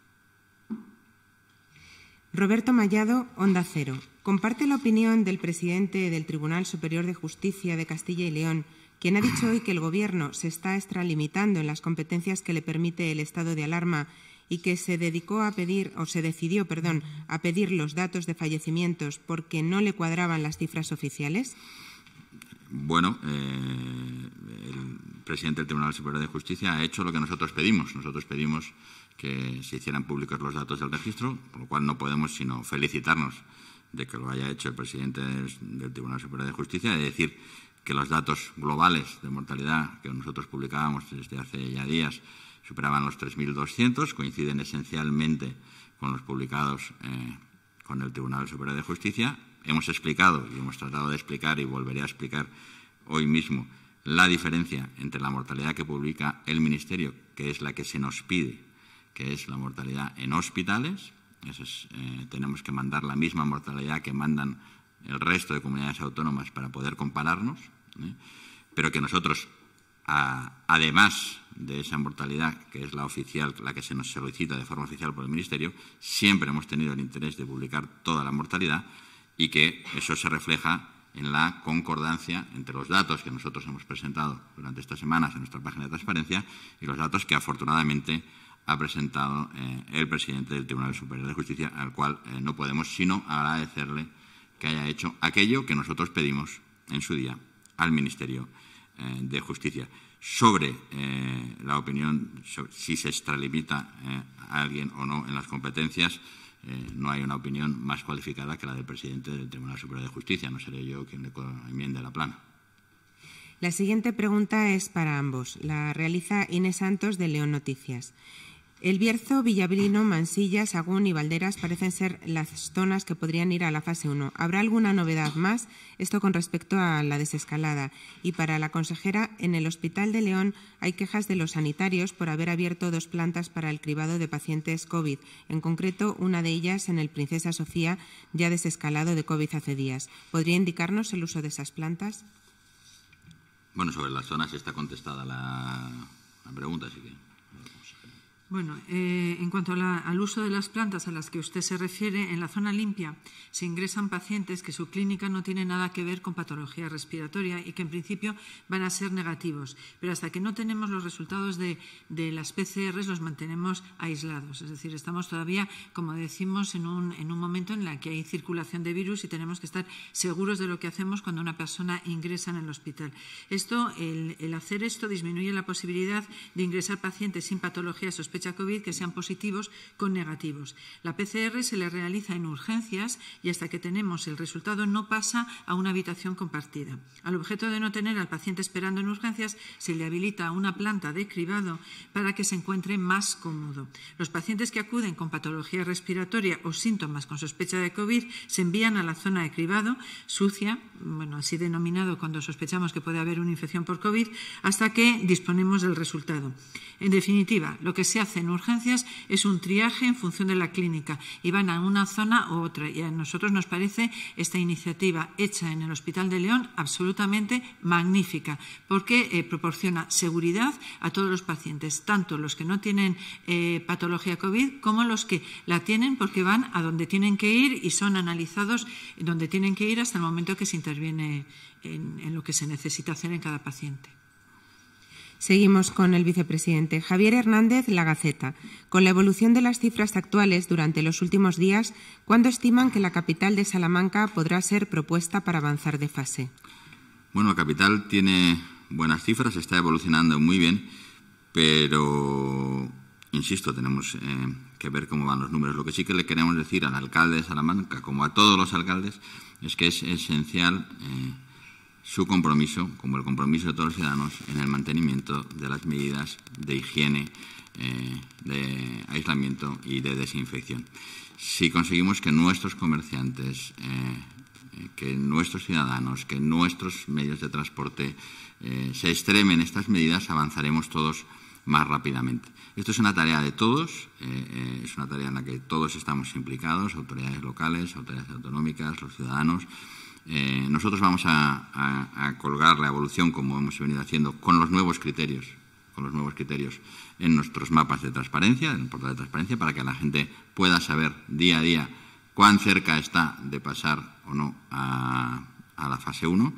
Roberto Mallado, Onda Cero. ¿Comparte la opinión del presidente del Tribunal Superior de Justicia de Castilla y León quien ha dicho hoy que el Gobierno se está extralimitando en las competencias que le permite el estado de alarma y que se dedicó a pedir, o se decidió, perdón, a pedir los datos de fallecimientos porque no le cuadraban las cifras oficiales? Bueno, eh, el presidente del Tribunal Superior de Justicia ha hecho lo que nosotros pedimos. Nosotros pedimos que se hicieran públicos los datos del registro, por lo cual no podemos sino felicitarnos de que lo haya hecho el presidente del, Tribunal Superior de Justicia, de decir que los datos globales de mortalidad que nosotros publicábamos desde hace ya días superaban los 3.200, coinciden esencialmente con los publicados eh, con el Tribunal Superior de Justicia. Hemos explicado y hemos tratado de explicar y volveré a explicar hoy mismo la diferencia entre la mortalidad que publica el Ministerio, que es la que se nos pide, que es la mortalidad en hospitales. Eh, tenemos que mandar la misma mortalidad que mandan el resto de comunidades autónomas para poder compararnos, ¿eh? pero que nosotros, además de esa mortalidad, que es la oficial, la que se nos solicita de forma oficial por el Ministerio, siempre hemos tenido el interés de publicar toda la mortalidad y que eso se refleja en la concordancia entre los datos que nosotros hemos presentado durante estas semanas en nuestra página de transparencia y los datos que afortunadamente ha presentado eh, el presidente del Tribunal Superior de Justicia, al cual eh, no podemos sino agradecerle que haya hecho aquello que nosotros pedimos en su día al Ministerio eh, de Justicia sobre la opinión sobre si se extralimita a alguien o no en las competencias. no hay una opinión más cualificada que la del presidente del Tribunal Superior de Justicia. No seré yo quien le enmiende la plana. La siguiente pregunta es para ambos. La realiza Inés Santos de León Noticias. El Bierzo, Villabilino, Mansilla, Sagún y Valderas parecen ser las zonas que podrían ir a la fase 1. ¿Habrá alguna novedad más? Esto con respecto a la desescalada. Y para la consejera, en el Hospital de León hay quejas de los sanitarios por haber abierto dos plantas para el cribado de pacientes COVID. En concreto, una de ellas en el Princesa Sofía, ya desescalado de COVID hace días. ¿Podría indicarnos el uso de esas plantas? Bueno, sobre las zonas está contestada la, la pregunta, así que bueno, eh, en cuanto al uso de las plantas a las que usted se refiere, en la zona limpia se ingresan pacientes que su clínica no tiene nada que ver con patología respiratoria y que en principio van a ser negativos. Pero hasta que no tenemos los resultados de, las PCRs los mantenemos aislados. Es decir, estamos todavía, como decimos, en un, momento en el que hay circulación de virus y tenemos que estar seguros de lo que hacemos cuando una persona ingresa en el hospital. Esto, el, el hacer esto disminuye la posibilidad de ingresar pacientes sin patología sospechosa COVID que sean positivos con negativos. La PCR se le realiza en urgencias y hasta que tenemos el resultado no pasa a una habitación compartida. Al objeto de no tener al paciente esperando en urgencias, se le habilita una planta de cribado para que se encuentre más cómodo. Los pacientes que acuden con patología respiratoria o síntomas con sospecha de COVID se envían a la zona de cribado sucia, bueno, así denominado cuando sospechamos que puede haber una infección por COVID, hasta que disponemos del resultado. En definitiva, lo que se hace en urgencias es un triaje en función de la clínica y van a una zona u otra. Y a nosotros nos parece esta iniciativa hecha en el Hospital de León absolutamente magnífica porque eh, proporciona seguridad a todos los pacientes, tanto los que no tienen eh, patología COVID como los que la tienen porque van a donde tienen que ir y son analizados donde tienen que ir hasta el momento que se interviene en lo que se necesita hacer en cada paciente. Seguimos con el vicepresidente Javier Hernández, La Gaceta. Con la evolución de las cifras actuales durante los últimos días, ¿cuándo estiman que la capital de Salamanca podrá ser propuesta para avanzar de fase? Bueno, la capital tiene buenas cifras, está evolucionando muy bien, pero, insisto, tenemos eh, que ver cómo van los números. Lo que sí que le queremos decir al alcalde de Salamanca, como a todos los alcaldes, es que es esencial. Eh, su compromiso, como el compromiso de todos los ciudadanos, en el mantenimiento de las medidas de higiene, eh, de aislamiento y de desinfección. Si conseguimos que nuestros comerciantes, eh, que nuestros ciudadanos, que nuestros medios de transporte eh, se extremen estas medidas, avanzaremos todos más rápidamente. Esto es una tarea de todos, es una tarea en la que todos estamos implicados, autoridades locales, autoridades autonómicas, los ciudadanos. Eh, nosotros vamos a, colgar la evolución, como hemos venido haciendo, con los nuevos criterios, con los nuevos criterios en nuestros mapas de transparencia, en el portal de transparencia, para que la gente pueda saber día a día cuán cerca está de pasar o no a, la fase 1,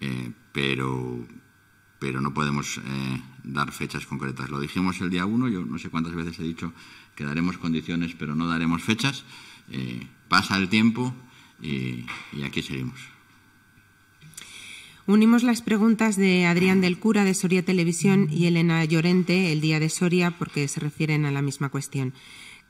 eh, pero pero no podemos eh, dar fechas concretas. Lo dijimos el día 1, yo no sé cuántas veces he dicho que daremos condiciones, pero no daremos fechas. Eh, pasa el tiempo y, aquí seguimos. Unimos las preguntas de Adrián del Cura de Soria Televisión y Elena Llorente el día de Soria porque se refieren a la misma cuestión.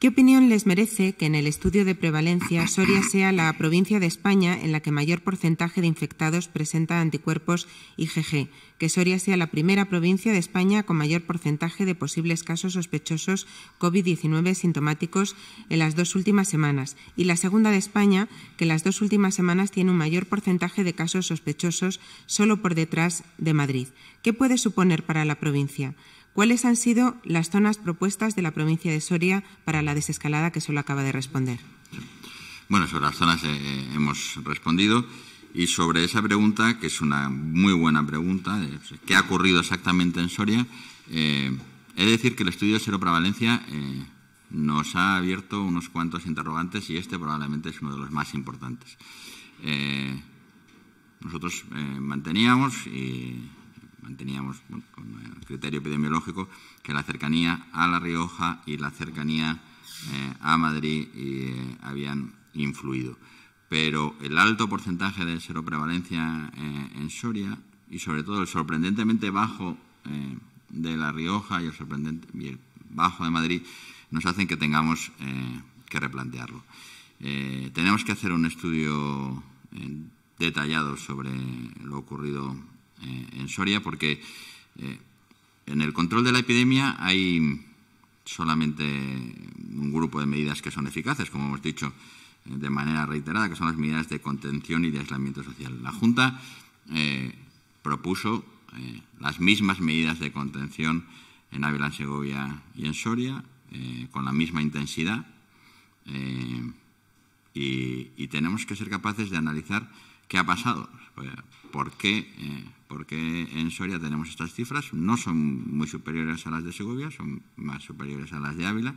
¿Qué opinión les merece que en el estudio de prevalencia Soria sea la provincia de España en la que mayor porcentaje de infectados presenta anticuerpos IgG? Que Soria sea la primera provincia de España con mayor porcentaje de posibles casos sospechosos COVID-19 sintomáticos en las dos últimas semanas. Y la segunda de España, que en las dos últimas semanas tiene un mayor porcentaje de casos sospechosos solo por detrás de Madrid. ¿Qué puede suponer para la provincia? ¿Cuáles han sido las zonas propuestas de la provincia de Soria para la desescalada que solo acaba de responder? Bueno, sobre las zonas eh, hemos respondido y sobre esa pregunta, que es una muy buena pregunta, ¿qué ha ocurrido exactamente en Soria? Eh, he de decir que el estudio de seroprevalencia eh, nos ha abierto unos cuantos interrogantes y este probablemente es uno de los más importantes. Eh, nosotros manteníamos y manteníamos con el criterio epidemiológico que la cercanía a La Rioja y la cercanía eh, a Madrid eh, habían influido. Pero el alto porcentaje de seroprevalencia eh, en Soria y sobre todo el sorprendentemente bajo de La Rioja y el, sorprendente, y el bajo de Madrid nos hacen que tengamos que replantearlo. Tenemos que hacer un estudio detallado sobre lo ocurrido eh, en Soria, porque eh, en el control de la epidemia hay solamente un grupo de medidas que son eficaces, como hemos dicho eh, de manera reiterada, que son las medidas de contención y de aislamiento social. La Junta propuso las mismas medidas de contención en Ávila, en Segovia y en Soria, con la misma intensidad, y, y tenemos que ser capaces de analizar qué ha pasado, por qué, eh, por qué en Soria tenemos estas cifras. No son muy superiores a las de Segovia, son más superiores a las de Ávila,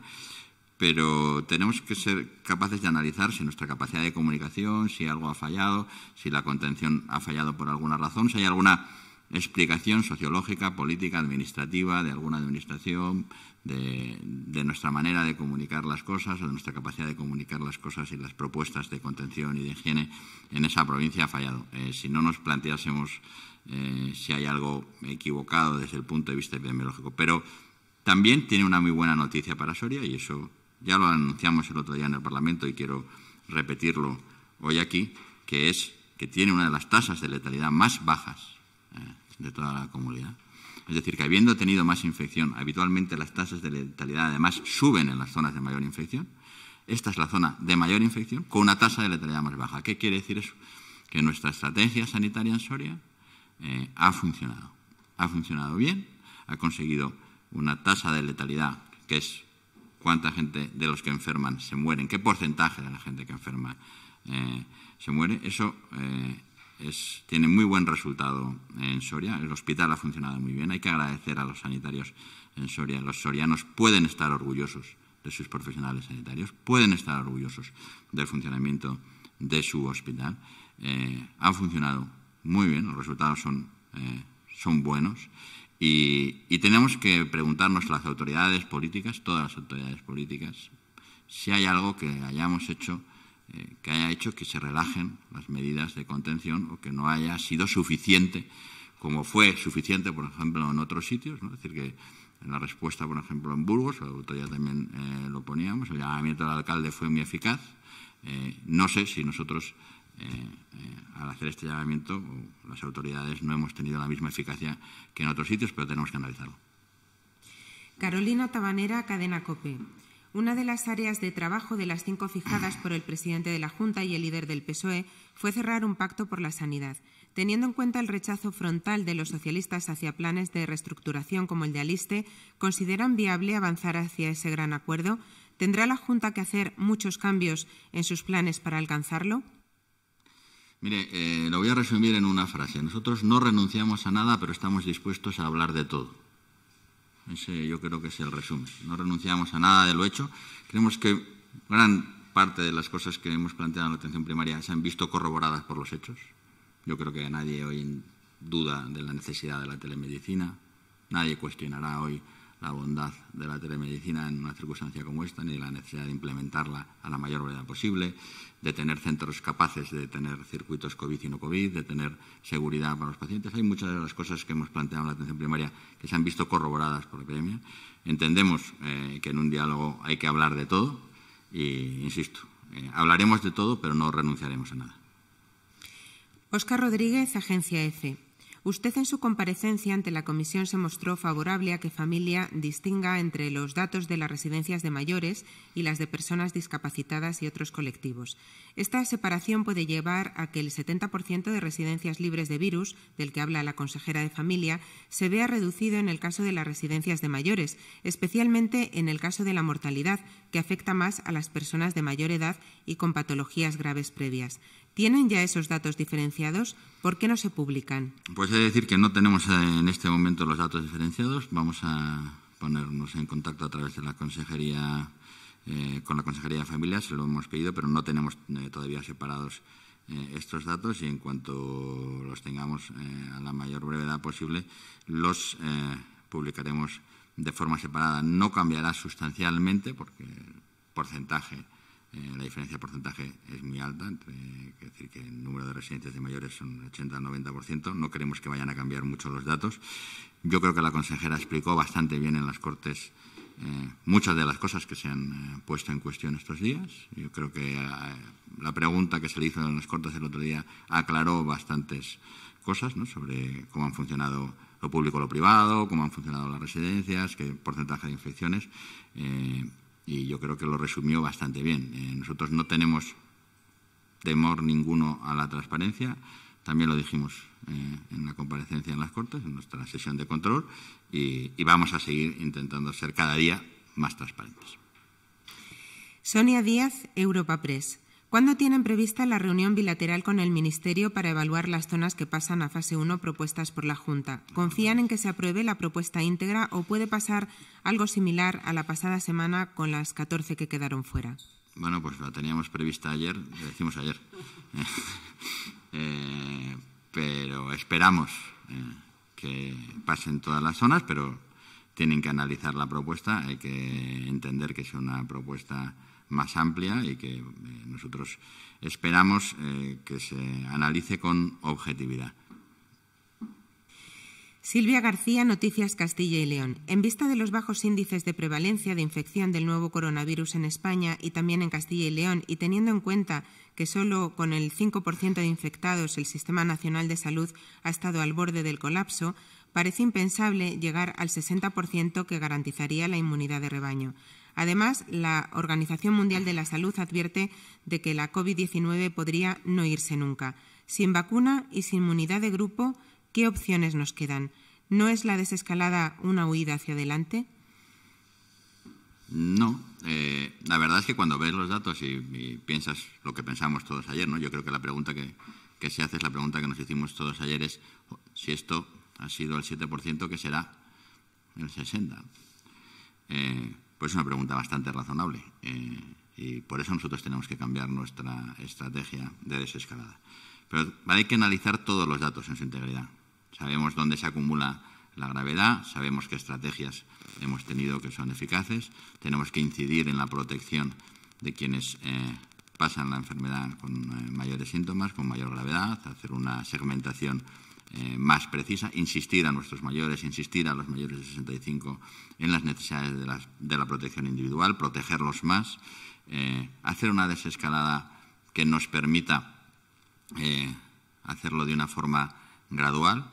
pero tenemos que ser capaces de analizar si nuestra capacidad de comunicación, si algo ha fallado, si la contención ha fallado por alguna razón, si hay alguna explicación sociológica, política, administrativa, de alguna administración, de, nuestra manera de comunicar las cosas o de nuestra capacidad de comunicar las cosas y las propuestas de contención y de higiene en esa provincia ha fallado. Eh, si no nos planteásemos eh, si hay algo equivocado desde el punto de vista epidemiológico. Pero también tiene una muy buena noticia para Soria y eso ya lo anunciamos el otro día en el Parlamento y quiero repetirlo hoy aquí, que es que tiene una de las tasas de letalidad más bajas eh, de toda la comunidad. Es decir, que habiendo tenido más infección, habitualmente las tasas de letalidad además suben en las zonas de mayor infección. Esta es la zona de mayor infección con una tasa de letalidad más baja. ¿Qué quiere decir eso? Que nuestra estrategia sanitaria en Soria eh, ha funcionado. Ha funcionado bien, ha conseguido una tasa de letalidad que es cuánta gente de los que enferman se mueren, qué porcentaje de la gente que enferma eh, se muere. Eso eh, es, tiene muy buen resultado en Soria. El hospital ha funcionado muy bien. Hay que agradecer a los sanitarios en Soria. Los sorianos pueden estar orgullosos de sus profesionales sanitarios, pueden estar orgullosos del funcionamiento de su hospital. Eh, ha funcionado muy bien, los resultados son, eh, son buenos. Y, y tenemos que preguntarnos las autoridades políticas, todas las autoridades políticas, si hay algo que hayamos hecho eh, que haya hecho que se relajen las medidas de contención o que no haya sido suficiente, como fue suficiente, por ejemplo, en otros sitios. Es decir, que en la respuesta, por ejemplo, en Burgos, el otro también eh, lo poníamos, el llamamiento del alcalde fue muy eficaz. Eh, no sé si nosotros, al hacer este llamamiento, las autoridades no hemos tenido la misma eficacia que en otros sitios, pero tenemos que analizarlo. Carolina Tabanera, Cadena Cope. Una de las áreas de trabajo de las cinco fijadas por el presidente de la Junta y el líder del PSOE fue cerrar un pacto por la sanidad. Teniendo en cuenta el rechazo frontal de los socialistas hacia planes de reestructuración como el de Aliste, ¿consideran viable avanzar hacia ese gran acuerdo? ¿Tendrá la Junta que hacer muchos cambios en sus planes para alcanzarlo? Mire, eh, lo voy a resumir en una frase. Nosotros no renunciamos a nada, pero estamos dispuestos a hablar de todo. Ese yo creo que es el resumen. No renunciamos a nada de lo hecho. Creemos que gran parte de las cosas que hemos planteado en la atención primaria se han visto corroboradas por los hechos. Yo creo que nadie hoy duda de la necesidad de la telemedicina. Nadie cuestionará hoy la bondad de la telemedicina en una circunstancia como esta, ni la necesidad de implementarla a la mayor brevedad posible, de tener centros capaces de tener circuitos COVID y no COVID, de tener seguridad para los pacientes. Hay muchas de las cosas que hemos planteado en la atención primaria que se han visto corroboradas por la epidemia. Entendemos eh, que en un diálogo hay que hablar de todo y, insisto, eh, hablaremos de todo, pero no renunciaremos a nada. Óscar Rodríguez, Agencia EFE. Usted en su comparecencia ante la comisión se mostró favorable a que familia distinga entre los datos de las residencias de mayores y las de personas discapacitadas y otros colectivos. Esta separación puede llevar a que el 70% de residencias libres de virus, del que habla la consejera de familia, se vea reducido en el caso de las residencias de mayores, especialmente en el caso de la mortalidad, que afecta más a las personas de mayor edad y con patologías graves previas. ¿Tienen ya esos datos diferenciados? ¿Por qué no se publican? Pues he de decir que no tenemos eh, en este momento los datos diferenciados. Vamos a ponernos en contacto a través de la consejería eh, con la consejería de familia, se lo hemos pedido, pero no tenemos eh, todavía separados estos datos y en cuanto los tengamos a la mayor brevedad posible los publicaremos de forma separada. No cambiará sustancialmente porque el porcentaje eh, la diferencia de porcentaje es muy alta, entre, es decir, que el número de residencias de mayores son 80 al 90%. No queremos que vayan a cambiar mucho los datos. Yo creo que la consejera explicó bastante bien en las Cortes eh, muchas de las cosas que se han eh, puesto en cuestión estos días. Yo creo que la pregunta que se le hizo en las Cortes el otro día aclaró bastantes cosas sobre cómo han funcionado lo público, lo privado, cómo han funcionado las residencias, qué porcentaje de infecciones y yo creo que lo resumió bastante bien. Eh, nosotros no tenemos temor ninguno a la transparencia, también lo dijimos eh, en la comparecencia en las Cortes, en nuestra sesión de control, y, y vamos a seguir intentando ser cada día más transparentes. Sonia Díaz, Europa Press. ¿Cuándo tienen prevista la reunión bilateral con el Ministerio para evaluar las zonas que pasan a fase 1 propuestas por la Junta? ¿Confían en que se apruebe la propuesta íntegra o puede pasar algo similar a la pasada semana con las 14 que quedaron fuera? Bueno, pues la teníamos prevista ayer, lo decimos ayer. Eh, pero esperamos eh, que pasen todas las zonas, pero tienen que analizar la propuesta, hay que entender que es una propuesta más amplia y que eh, nosotros esperamos eh, que se analice con objetividad. Silvia García, Noticias Castilla y León. En vista de los bajos índices de prevalencia de infección del nuevo coronavirus en España y también en Castilla y León, y teniendo en cuenta que solo con el 5% de infectados el Sistema Nacional de Salud ha estado al borde del colapso, parece impensable llegar al 60% que garantizaría la inmunidad de rebaño. Además, la Organización Mundial de la Salud advierte de que la COVID-19 podría no irse nunca. Sin vacuna y sin inmunidad de grupo, ¿qué opciones nos quedan? ¿No es la desescalada una huida hacia adelante? No, eh, la verdad es que cuando ves los datos y, piensas lo que pensamos todos ayer, ¿no? Yo creo que la pregunta que, se hace es la pregunta que nos hicimos todos ayer es si esto ha sido el 7%, ¿qué será el 60%? Eh, pues es una pregunta bastante razonable eh, y por eso nosotros tenemos que cambiar nuestra estrategia de desescalada. Pero hay que analizar todos los datos en su integridad. Sabemos dónde se acumula la gravedad, sabemos qué estrategias hemos tenido que son eficaces, tenemos que incidir en la protección de quienes eh, pasan la enfermedad con eh, mayores síntomas, con mayor gravedad, hacer una segmentación eh, más precisa, insistir a nuestros mayores, insistir a los mayores de 65 en las necesidades de, la protección individual, protegerlos más, eh, hacer una desescalada que nos permita eh, hacerlo de una forma gradual.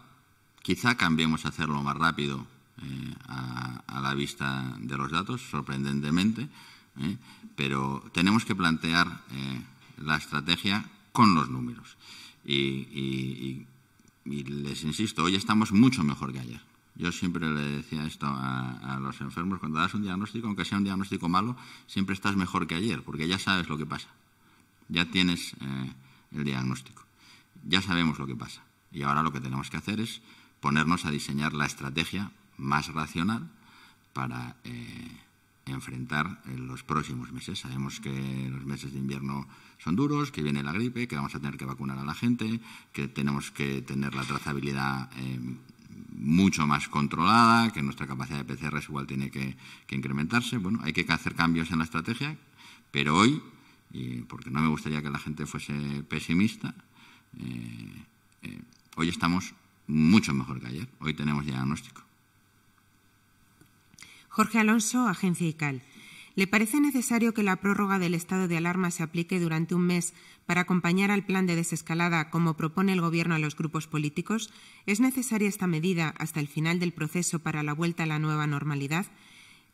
Quizá cambiemos a hacerlo más rápido a, la vista de los datos, sorprendentemente, pero tenemos que plantear la estrategia con los números. Y les insisto, hoy estamos mucho mejor que ayer. Yo siempre le decía esto a, los enfermos, cuando das un diagnóstico, aunque sea un diagnóstico malo, siempre estás mejor que ayer, porque ya sabes lo que pasa. Ya tienes eh, el diagnóstico. Ya sabemos lo que pasa. Y ahora lo que tenemos que hacer es ponernos a diseñar la estrategia más racional para, eh, enfrentar en los próximos meses. Sabemos que los meses de invierno son duros, que viene la gripe, que vamos a tener que vacunar a la gente, que tenemos que tener la trazabilidad eh, mucho más controlada, que nuestra capacidad de PCR igual tiene que, incrementarse. Bueno, hay que hacer cambios en la estrategia, pero hoy, y porque no me gustaría que la gente fuese pesimista, eh, eh, hoy estamos mucho mejor que ayer. Hoy tenemos diagnóstico. Jorge Alonso, Agencia ICAL. ¿Le parece necesario que la prórroga del estado de alarma se aplique durante un mes para acompañar al plan de desescalada, como propone el Gobierno a los grupos políticos? ¿Es necesaria esta medida hasta el final del proceso para la vuelta a la nueva normalidad?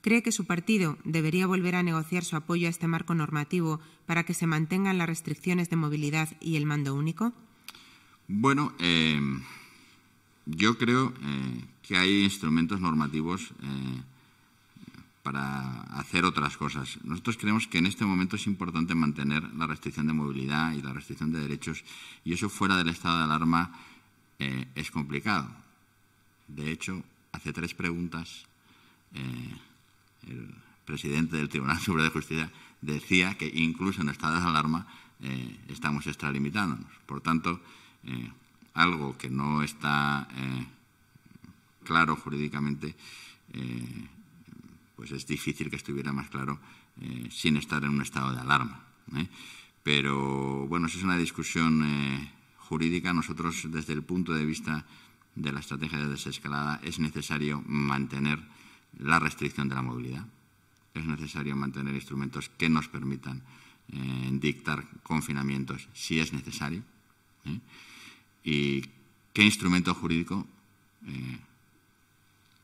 ¿Cree que su partido debería volver a negociar su apoyo a este marco normativo para que se mantengan las restricciones de movilidad y el mando único? Bueno, eh, yo creo eh, que hay instrumentos normativos eh, para hacer otras cosas. Nosotros creemos que en este momento es importante mantener la restricción de movilidad y la restricción de derechos y eso fuera del estado de alarma eh, es complicado. De hecho, hace tres preguntas eh, el presidente del Tribunal Superior de Justicia decía que incluso en estado de alarma eh, estamos extralimitándonos. Por tanto, algo que no está claro jurídicamente pues es difícil que estuviera más claro eh, sin estar en un estado de alarma. ¿eh? Pero bueno, esa es una discusión eh, jurídica. Nosotros, desde el punto de vista de la estrategia de desescalada, es necesario mantener la restricción de la movilidad. Es necesario mantener instrumentos que nos permitan dictar confinamientos si es necesario. ¿Y qué instrumento jurídico?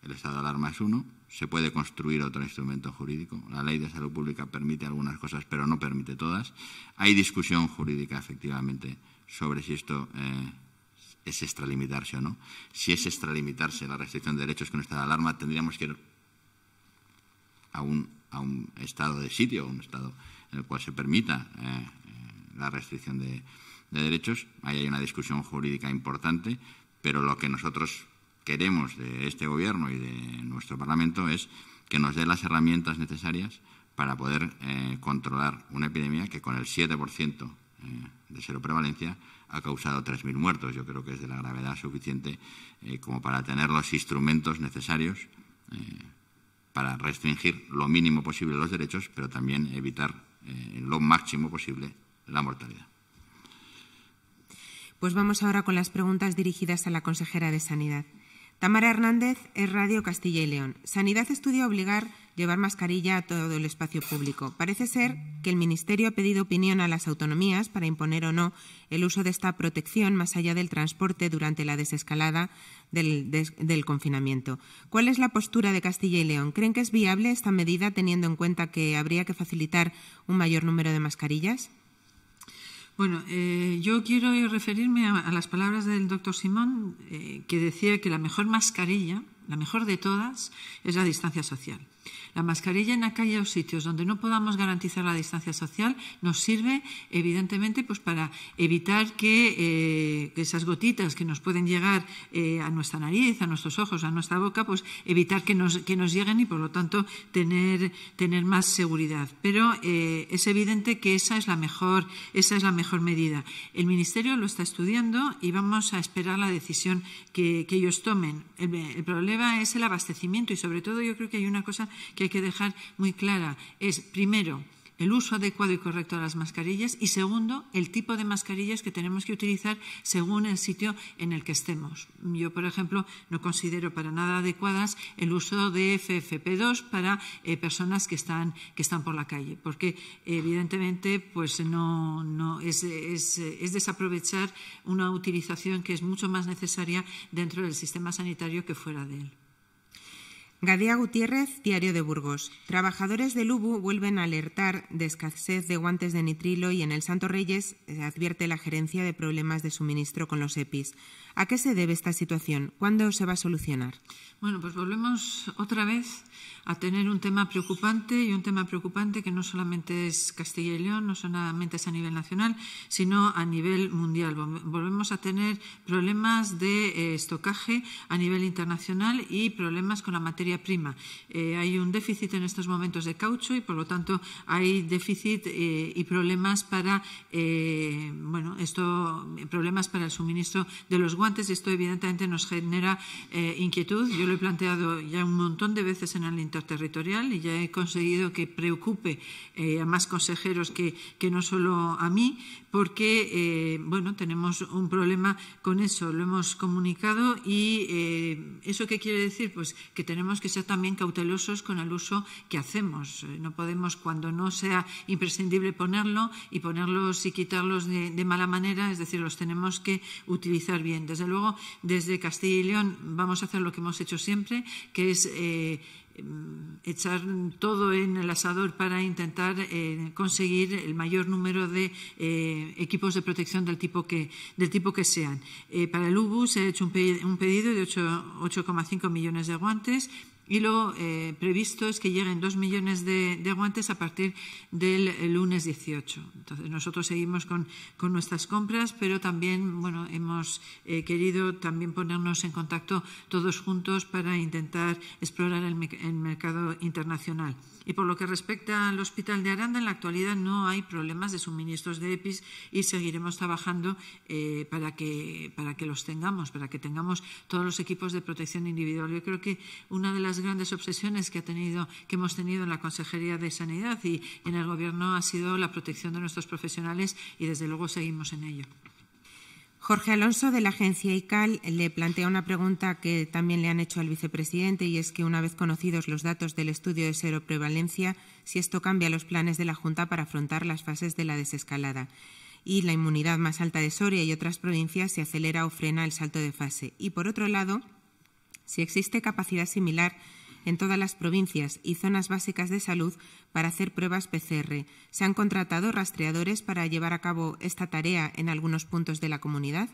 el estado de alarma es uno, se puede construir otro instrumento jurídico. La ley de salud pública permite algunas cosas, pero no permite todas. Hay discusión jurídica, efectivamente, sobre si esto eh, es extralimitarse o no. Si es extralimitarse la restricción de derechos con estado de alarma, tendríamos que ir a un, estado de sitio, a un estado en el cual se permita eh, la restricción de derechos. Ahí hay una discusión jurídica importante, pero lo que nosotros queremos de este Gobierno y de nuestro Parlamento es que nos dé las herramientas necesarias para poder eh, controlar una epidemia que con el 7% eh, de cero prevalencia ha causado 3.000 muertos. Yo creo que es de la gravedad suficiente eh, como para tener los instrumentos necesarios para restringir lo mínimo posible los derechos, pero también evitar lo máximo posible la mortalidad. Pues vamos ahora con las preguntas dirigidas a la consejera de Sanidad. Tamara Hernández es Radio Castilla y León. Sanidad estudia obligar llevar mascarilla a todo el espacio público. Parece ser que el Ministerio ha pedido opinión a las autonomías para imponer o no el uso de esta protección más allá del transporte durante la desescalada del, del confinamiento. ¿Cuál es la postura de Castilla y León? ¿Creen que es viable esta medida teniendo en cuenta que habría que facilitar un mayor número de mascarillas? Bueno, eh, yo quiero referirme a, las palabras del doctor Simón, eh, que decía que la mejor mascarilla, la mejor de todas, es la distancia social. La mascarilla en aquellos sitios donde no podamos garantizar la distancia social nos sirve, evidentemente, pues para evitar que, eh, esas gotitas que nos pueden llegar eh, a nuestra nariz, a nuestros ojos, a nuestra boca, pues evitar que nos, que nos lleguen y, por lo tanto, tener, tener más seguridad. Pero eh, es evidente que esa es la mejor, esa es la mejor medida. El Ministerio lo está estudiando y vamos a esperar la decisión que, ellos tomen. el problema es el abastecimiento y, sobre todo, yo creo que hay una cosa que hay que dejar muy clara es, primero, el uso adecuado y correcto de las mascarillas y, segundo, el tipo de mascarillas que tenemos que utilizar según el sitio en el que estemos. Yo, por ejemplo, no considero para nada adecuadas el uso de FFP2 para eh, personas que están, que están por la calle, porque evidentemente pues no, no es, es, es desaprovechar una utilización que es mucho más necesaria dentro del sistema sanitario que fuera de él. Gadía Gutiérrez, Diario de Burgos. Trabajadores del UBU vuelven a alertar de escasez de guantes de nitrilo y en el Santo Reyes advierte la gerencia de problemas de suministro con los EPIs. ¿A qué se debe esta situación? ¿Cuándo se va a solucionar? Bueno, pues volvemos otra vez a tener un tema preocupante y un tema preocupante que no solamente es Castilla y León, no solamente es a nivel nacional, sino a nivel mundial. Volvemos a tener problemas de eh, estocaje a nivel internacional y problemas con la materia prima. Eh, hay un déficit en estos momentos de caucho y, por lo tanto, hay déficit eh, y problemas para, bueno, esto, problemas para el suministro de los guantes esto, evidentemente, nos genera inquietud. Yo lo he planteado ya un montón de veces en el interterritorial y ya he conseguido que preocupe a más consejeros que, que no solo a mí, porque eh, bueno, tenemos un problema con eso, lo hemos comunicado y eh, ¿eso qué quiere decir? Pues que tenemos que ser también cautelosos con el uso que hacemos. Eh, no podemos, cuando no sea imprescindible ponerlo y ponerlos y quitarlos de, mala manera, es decir, los tenemos que utilizar bien. Desde luego, desde Castilla y León vamos a hacer lo que hemos hecho siempre, que es echar todo en el asador para intentar eh, conseguir el mayor número de eh, equipos de protección del tipo que, del tipo que sean. Eh, para el UBU se ha hecho un, pedido de 8,5 millones de guantes y lo eh, previsto es que lleguen dos millones de, guantes a partir del lunes 18. Entonces, nosotros seguimos con, nuestras compras, pero también bueno, hemos eh, querido también ponernos en contacto todos juntos para intentar explorar el mercado internacional. Y por lo que respecta al Hospital de Aranda, en la actualidad no hay problemas de suministros de EPIs y seguiremos trabajando eh, para, que, para que los tengamos, para que tengamos todos los equipos de protección individual. Yo creo que una de las grandes obsesiones que, ha tenido, que hemos tenido en la Consejería de Sanidad y en el Gobierno ha sido la protección de nuestros profesionales y, desde luego, seguimos en ello. Jorge Alonso, de la agencia ICAL, le plantea una pregunta que también le han hecho al vicepresidente y es que, una vez conocidos los datos del estudio de seroprevalencia, si esto cambia los planes de la Junta para afrontar las fases de la desescalada y la inmunidad más alta de Soria y otras provincias se acelera o frena el salto de fase. Y, por otro lado, si existe capacidad similar en todas las provincias y zonas básicas de salud para hacer pruebas PCR. ¿Se han contratado rastreadores para llevar a cabo esta tarea en algunos puntos de la comunidad?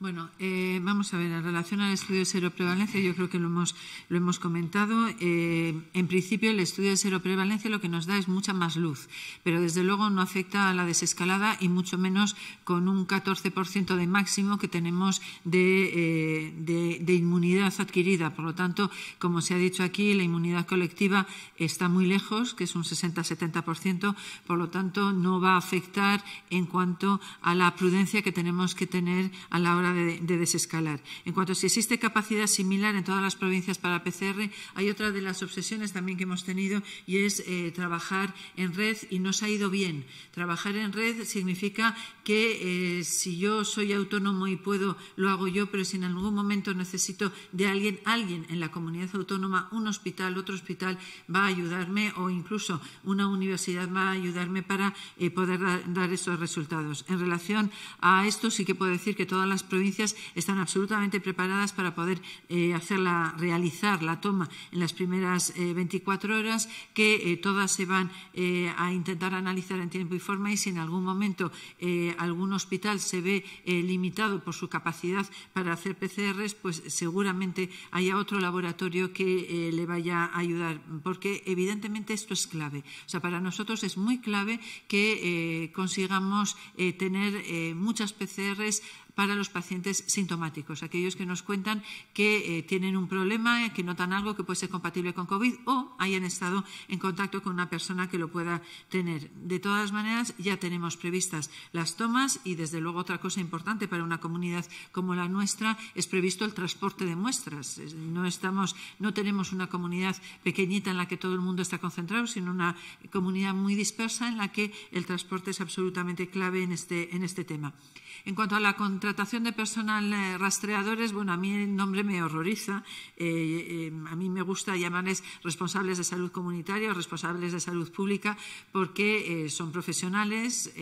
Bueno, eh, vamos a ver, en relación al estudio de seroprevalencia, yo creo que lo hemos, lo hemos comentado. Eh, en principio, el estudio de seroprevalencia lo que nos da es mucha más luz, pero desde luego no afecta a la desescalada y mucho menos con un 14% de máximo que tenemos de, eh, de, inmunidad adquirida. Por lo tanto, como se ha dicho aquí, la inmunidad colectiva está muy lejos, que es un 60-70%, por lo tanto, no va a afectar en cuanto a la prudencia que tenemos que tener a la hora de, desescalar. En cuanto a si existe capacidad similar en todas las provincias para PCR, hay otra de las obsesiones también que hemos tenido y es eh, trabajar en red y nos ha ido bien. Trabajar en red significa que eh, si yo soy autónomo y puedo, lo hago yo, pero si en algún momento necesito de alguien, alguien en la comunidad autónoma, un hospital, otro hospital va a ayudarme o incluso una universidad va a ayudarme para eh, poder dar esos resultados. En relación a esto sí que puedo decir que todas las provincias están absolutamente preparadas para poder eh, hacerla, realizar la toma en las primeras 24 horas, que todas se van a intentar analizar en tiempo y forma y si en algún momento algún hospital se ve eh, limitado por su capacidad para hacer PCRs, pues seguramente haya otro laboratorio que eh, le vaya a ayudar, porque evidentemente esto es clave. O sea, para nosotros es muy clave que eh, consigamos tener muchas PCRs para los pacientes sintomáticos, aquellos que nos cuentan que eh, tienen un problema, que notan algo que puede ser compatible con COVID o hayan estado en contacto con una persona que lo pueda tener. De todas maneras, ya tenemos previstas las tomas y, desde luego, otra cosa importante para una comunidad como la nuestra es previsto el transporte de muestras. No, estamos, no tenemos una comunidad pequeñita en la que todo el mundo está concentrado, sino una comunidad muy dispersa en la que el transporte es absolutamente clave en este, en este tema. En cuanto a la contratación de personal eh, rastreadores, bueno, a mí el nombre me horroriza. Eh, eh, a mí me gusta llamarles responsables de salud comunitaria o responsables de salud pública porque son profesionales,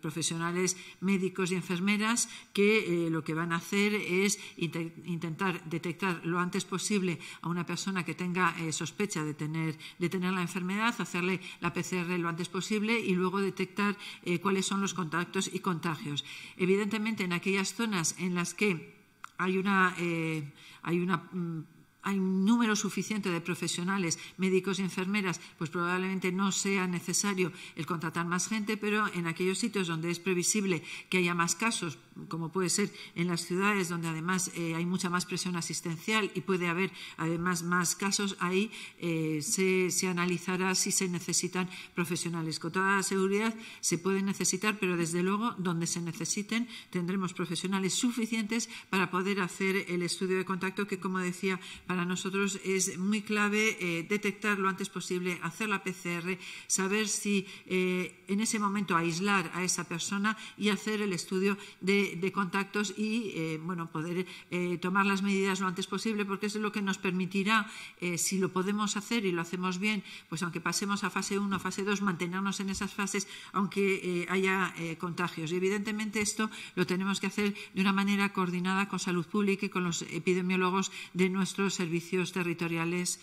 profesionales médicos y enfermeras que lo que van a hacer es intentar detectar lo antes posible a una persona que tenga sospecha de tener, de tener la enfermedad, hacerle la PCR lo antes posible y luego detectar cuáles son los contactos y contagios evidentemente en aquellas zonas en las que hay una, eh, hay una mm, hay un número suficiente de profesionales, médicos y enfermeras, pues probablemente no sea necesario el contratar más gente, pero en aquellos sitios donde es previsible que haya más casos, como puede ser en las ciudades donde además eh, hay mucha más presión asistencial y puede haber además más casos, ahí eh, se, se, analizará si se necesitan profesionales. Con toda seguridad se pueden necesitar, pero desde luego donde se necesiten tendremos profesionales suficientes para poder hacer el estudio de contacto que, como decía, para nosotros es muy clave eh, detectar lo antes posible, hacer la PCR, saber si en ese momento aislar a esa persona y hacer el estudio de, de contactos y eh, bueno, poder eh, tomar las medidas lo antes posible, porque es lo que nos permitirá, eh, si lo podemos hacer y lo hacemos bien, pues aunque pasemos a fase 1, fase 2, mantenernos en esas fases, aunque haya contagios. Y evidentemente esto lo tenemos que hacer de una manera coordinada con salud pública y con los epidemiólogos de nuestros servicios territoriales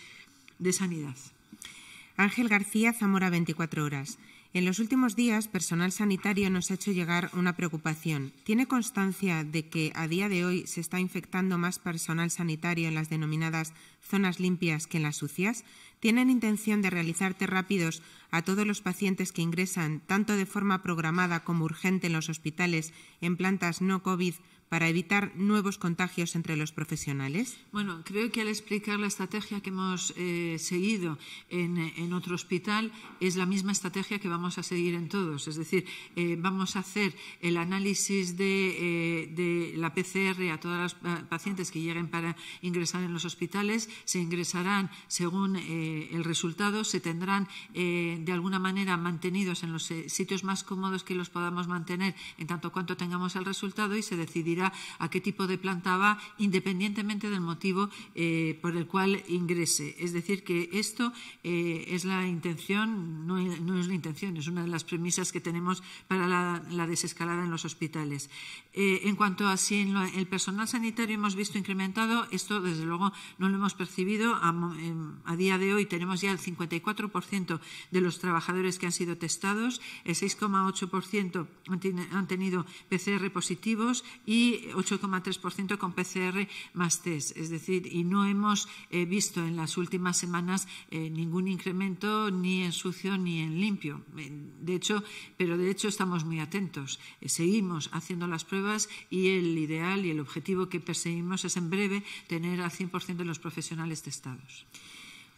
de sanidad. Ángel García, Zamora 24 horas. En los últimos días, personal sanitario nos ha hecho llegar una preocupación. ¿Tiene constancia de que a día de hoy se está infectando más personal sanitario en las denominadas zonas limpias que en las sucias? ¿Tienen intención de realizar test rápidos a todos los pacientes que ingresan, tanto de forma programada como urgente en los hospitales, en plantas no COVID, para evitar nuevos contagios entre los profesionales? Bueno, creo que al explicar la estrategia que hemos eh, seguido en, otro hospital es la misma estrategia que vamos a seguir en todos. Es decir, eh, vamos a hacer el análisis de, eh, la PCR a todas las pacientes que lleguen para ingresar en los hospitales. Se ingresarán según el resultado, se tendrán de alguna manera mantenidos en los sitios más cómodos que los podamos mantener en tanto cuanto tengamos el resultado y se decidirá a qué tipo de planta va, independientemente del motivo eh, por el cual ingrese. Es decir, que esto eh, es la intención, no, es la intención, es una de las premisas que tenemos para la, desescalada en los hospitales. Eh, en cuanto a si en el personal sanitario hemos visto incrementado, esto desde luego no lo hemos percibido. A, a día de hoy tenemos ya el 54% de los trabajadores que han sido testados, el 6,8% han tenido PCR positivos y 8,3% con PCR más test. Es decir, y no hemos eh, visto en las últimas semanas eh, ningún incremento ni en sucio ni en limpio. Eh, de hecho, pero de hecho estamos muy atentos. seguimos haciendo las pruebas y el ideal y el objetivo que perseguimos es en breve tener al 100% de los profesionales testados.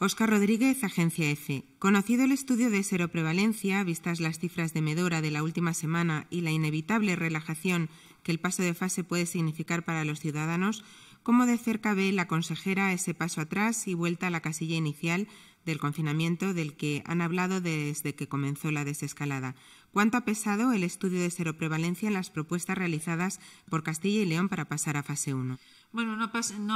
Óscar Rodríguez, Agencia EFE. Conocido el estudio de seroprevalencia, vistas las cifras de Medora de la última semana y la inevitable relajación el paso de fase puede significar para los ciudadanos, ¿cómo de cerca ve la consejera ese paso atrás y vuelta a la casilla inicial del confinamiento del que han hablado desde que comenzó la desescalada? ¿Cuánto ha pesado el estudio de seroprevalencia en las propuestas realizadas por Castilla y León para pasar a fase 1? Bueno, no,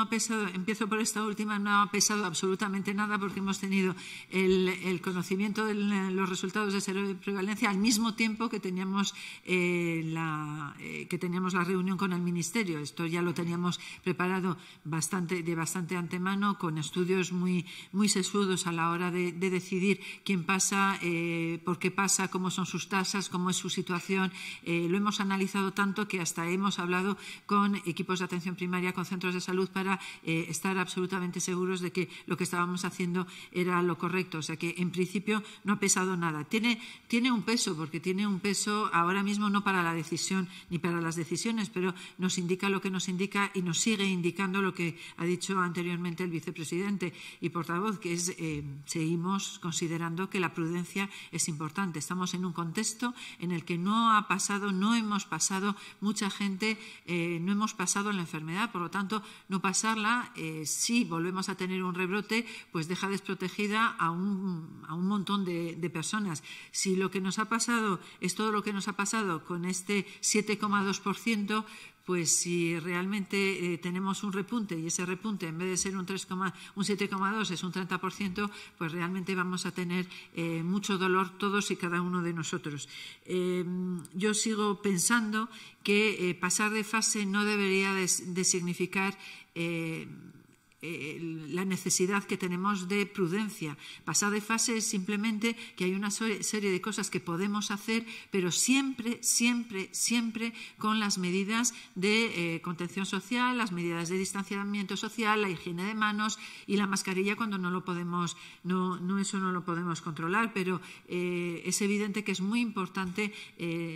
ha pesado, empiezo por esta última, no ha pesado absolutamente nada porque hemos tenido el, conocimiento de los resultados de seroprevalencia al mismo tiempo que teníamos, eh, la, eh, que teníamos la reunión con el Ministerio. Esto ya lo teníamos preparado bastante, de bastante antemano, con estudios muy, muy sesudos a la hora de, decidir quién pasa, eh, por qué pasa, cómo son sus tasas, cómo es su situación. lo hemos analizado tanto que hasta hemos hablado con equipos de atención primaria, centros de salud para eh, estar absolutamente seguros de que lo que estábamos haciendo era lo correcto. O sea que, en principio, no ha pesado nada. Tiene, tiene un peso, porque tiene un peso ahora mismo no para la decisión ni para las decisiones, pero nos indica lo que nos indica y nos sigue indicando lo que ha dicho anteriormente el vicepresidente y portavoz, que es eh, seguimos considerando que la prudencia es importante. Estamos en un contexto en el que no ha pasado, no hemos pasado mucha gente, eh, no hemos pasado la enfermedad, por lo tanto, no pasarla, eh, si volvemos a tener un rebrote, pues deja desprotegida a un, a un montón de, personas. Si lo que nos ha pasado es todo lo que nos ha pasado con este 7,2%, pues si realmente eh, tenemos un repunte y ese repunte en vez de ser un, un 7,2 es un 30%, pues realmente vamos a tener eh, mucho dolor todos y cada uno de nosotros. Eh, yo sigo pensando que pasar de fase no debería de significar eh, la necesidad que tenemos de prudencia. Pasar de fase es simplemente que hay una serie de cosas que podemos hacer, pero siempre, siempre, siempre con las medidas de eh, contención social, las medidas de distanciamiento social, la higiene de manos y la mascarilla cuando no lo podemos, no, eso no lo podemos controlar, pero eh, es evidente que es muy importante,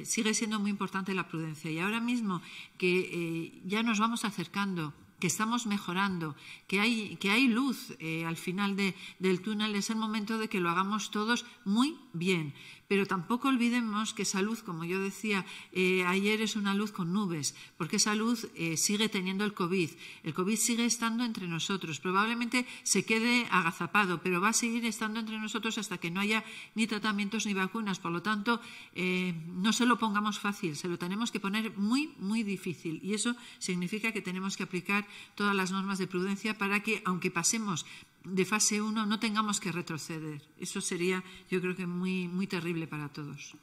sigue siendo muy importante la prudencia. Y ahora mismo que ya nos vamos acercando que estamos mejorando, que hay, que hay luz eh, al final del túnel, es el momento de que lo hagamos todos muy bien. Pero tampoco olvidemos que esa luz, como yo decía eh, ayer, es una luz con nubes, porque esa luz eh, sigue teniendo el COVID. El COVID sigue estando entre nosotros. Probablemente se quede agazapado, pero va a seguir estando entre nosotros hasta que no haya ni tratamientos ni vacunas. Por lo tanto, eh, no se lo pongamos fácil, se lo tenemos que poner muy, muy difícil. Y eso significa que tenemos que aplicar todas las normas de prudencia para que, aunque pasemos de fase 1 no tengamos que retroceder. Eso sería, yo creo que muy, muy terrible para todos.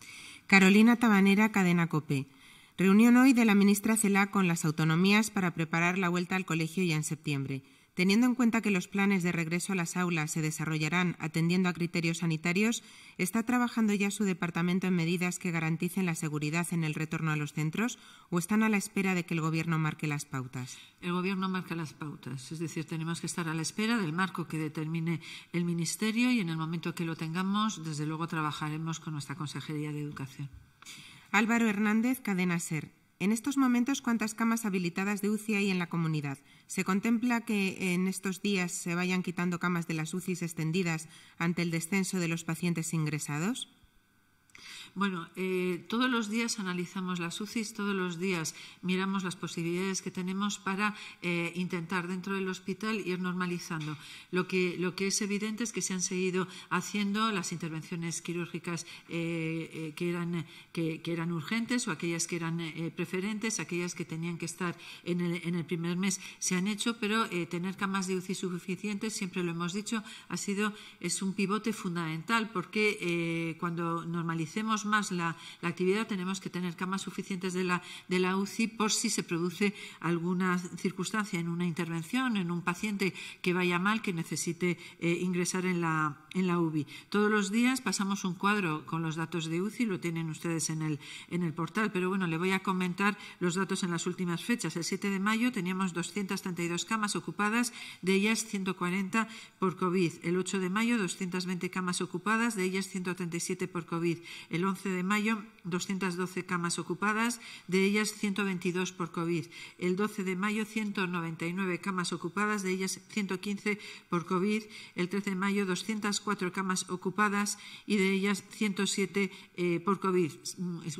Carolina Tabanera, Cadena Cope. Reunión hoy de la ministra Cela con las autonomías para preparar la vuelta al colegio ya en septiembre. Teniendo en cuenta que los planes de regreso a las aulas se desarrollarán atendiendo a criterios sanitarios, ¿está trabajando ya su departamento en medidas que garanticen la seguridad en el retorno a los centros o están a la espera de que el Gobierno marque las pautas? El Gobierno marca las pautas, es decir, tenemos que estar a la espera del marco que determine el Ministerio y en el momento que lo tengamos, desde luego trabajaremos con nuestra Consejería de Educación. Álvaro Hernández, Cadena Ser. En estos momentos, ¿cuántas camas habilitadas de UCI hay en la comunidad? ¿Se contempla que en estos días se vayan quitando camas de las UCIs extendidas ante el descenso de los pacientes ingresados? Bueno, eh, todos los días analizamos las UCIs, todos los días miramos las posibilidades que tenemos para eh, intentar dentro del hospital ir normalizando. Lo que, lo que es evidente es que se han seguido haciendo las intervenciones quirúrgicas eh, que, eran, que, eran urgentes o aquellas que eran preferentes, aquellas que tenían que estar en el, en el primer mes se han hecho, pero tener camas de UCI suficientes, siempre lo hemos dicho, ha sido es un pivote fundamental porque cuando normalicemos más la, actividad, tenemos que tener camas suficientes de la, de la UCI por si se produce alguna circunstancia en una intervención, en un paciente que vaya mal, que necesite eh, ingresar en la, en la UBI. Todos los días pasamos un cuadro con los datos de UCI, lo tienen ustedes en el, en el portal, pero bueno, le voy a comentar los datos en las últimas fechas. El 7 de mayo teníamos 232 camas ocupadas, de ellas 140 por COVID. El 8 de mayo 220 camas ocupadas, de ellas 137 por COVID. El 11 de mayo, 212 camas ocupadas, de ellas 122 por COVID. El 12 de mayo, 199 camas ocupadas, de ellas 115 por COVID. El 13 de mayo, 204 camas ocupadas y de ellas 107 eh, por COVID.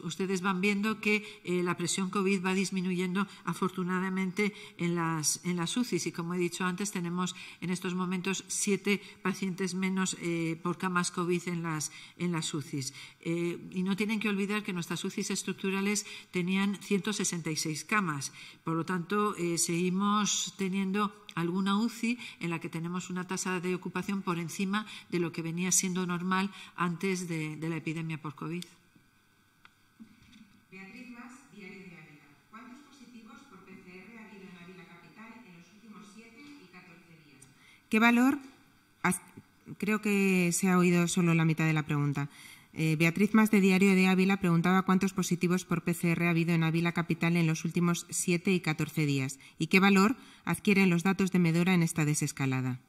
Ustedes van viendo que eh, la presión COVID va disminuyendo afortunadamente en las, en las UCIs y, como he dicho antes, tenemos en estos momentos siete pacientes menos eh, por camas COVID en las, en las UCIs y no tienen que olvidar que nuestras UCIs estructurales tenían 166 camas. Por lo tanto, eh, seguimos teniendo alguna UCI en la que tenemos una tasa de ocupación por encima de lo que venía siendo normal antes de, la epidemia por COVID. Beatriz Más, Diario de Ávila. ¿Cuántos positivos por PCR ha habido en Ávila Capital en los últimos 7 y 14 días? ¿Qué valor? Creo que se ha oído solo la mitad de la pregunta. Eh, Beatriz Más de Diario de Ávila preguntaba cuántos positivos por PCR ha habido en Ávila Capital en los últimos siete y catorce días y qué valor adquieren los datos de Medora en esta desescalada.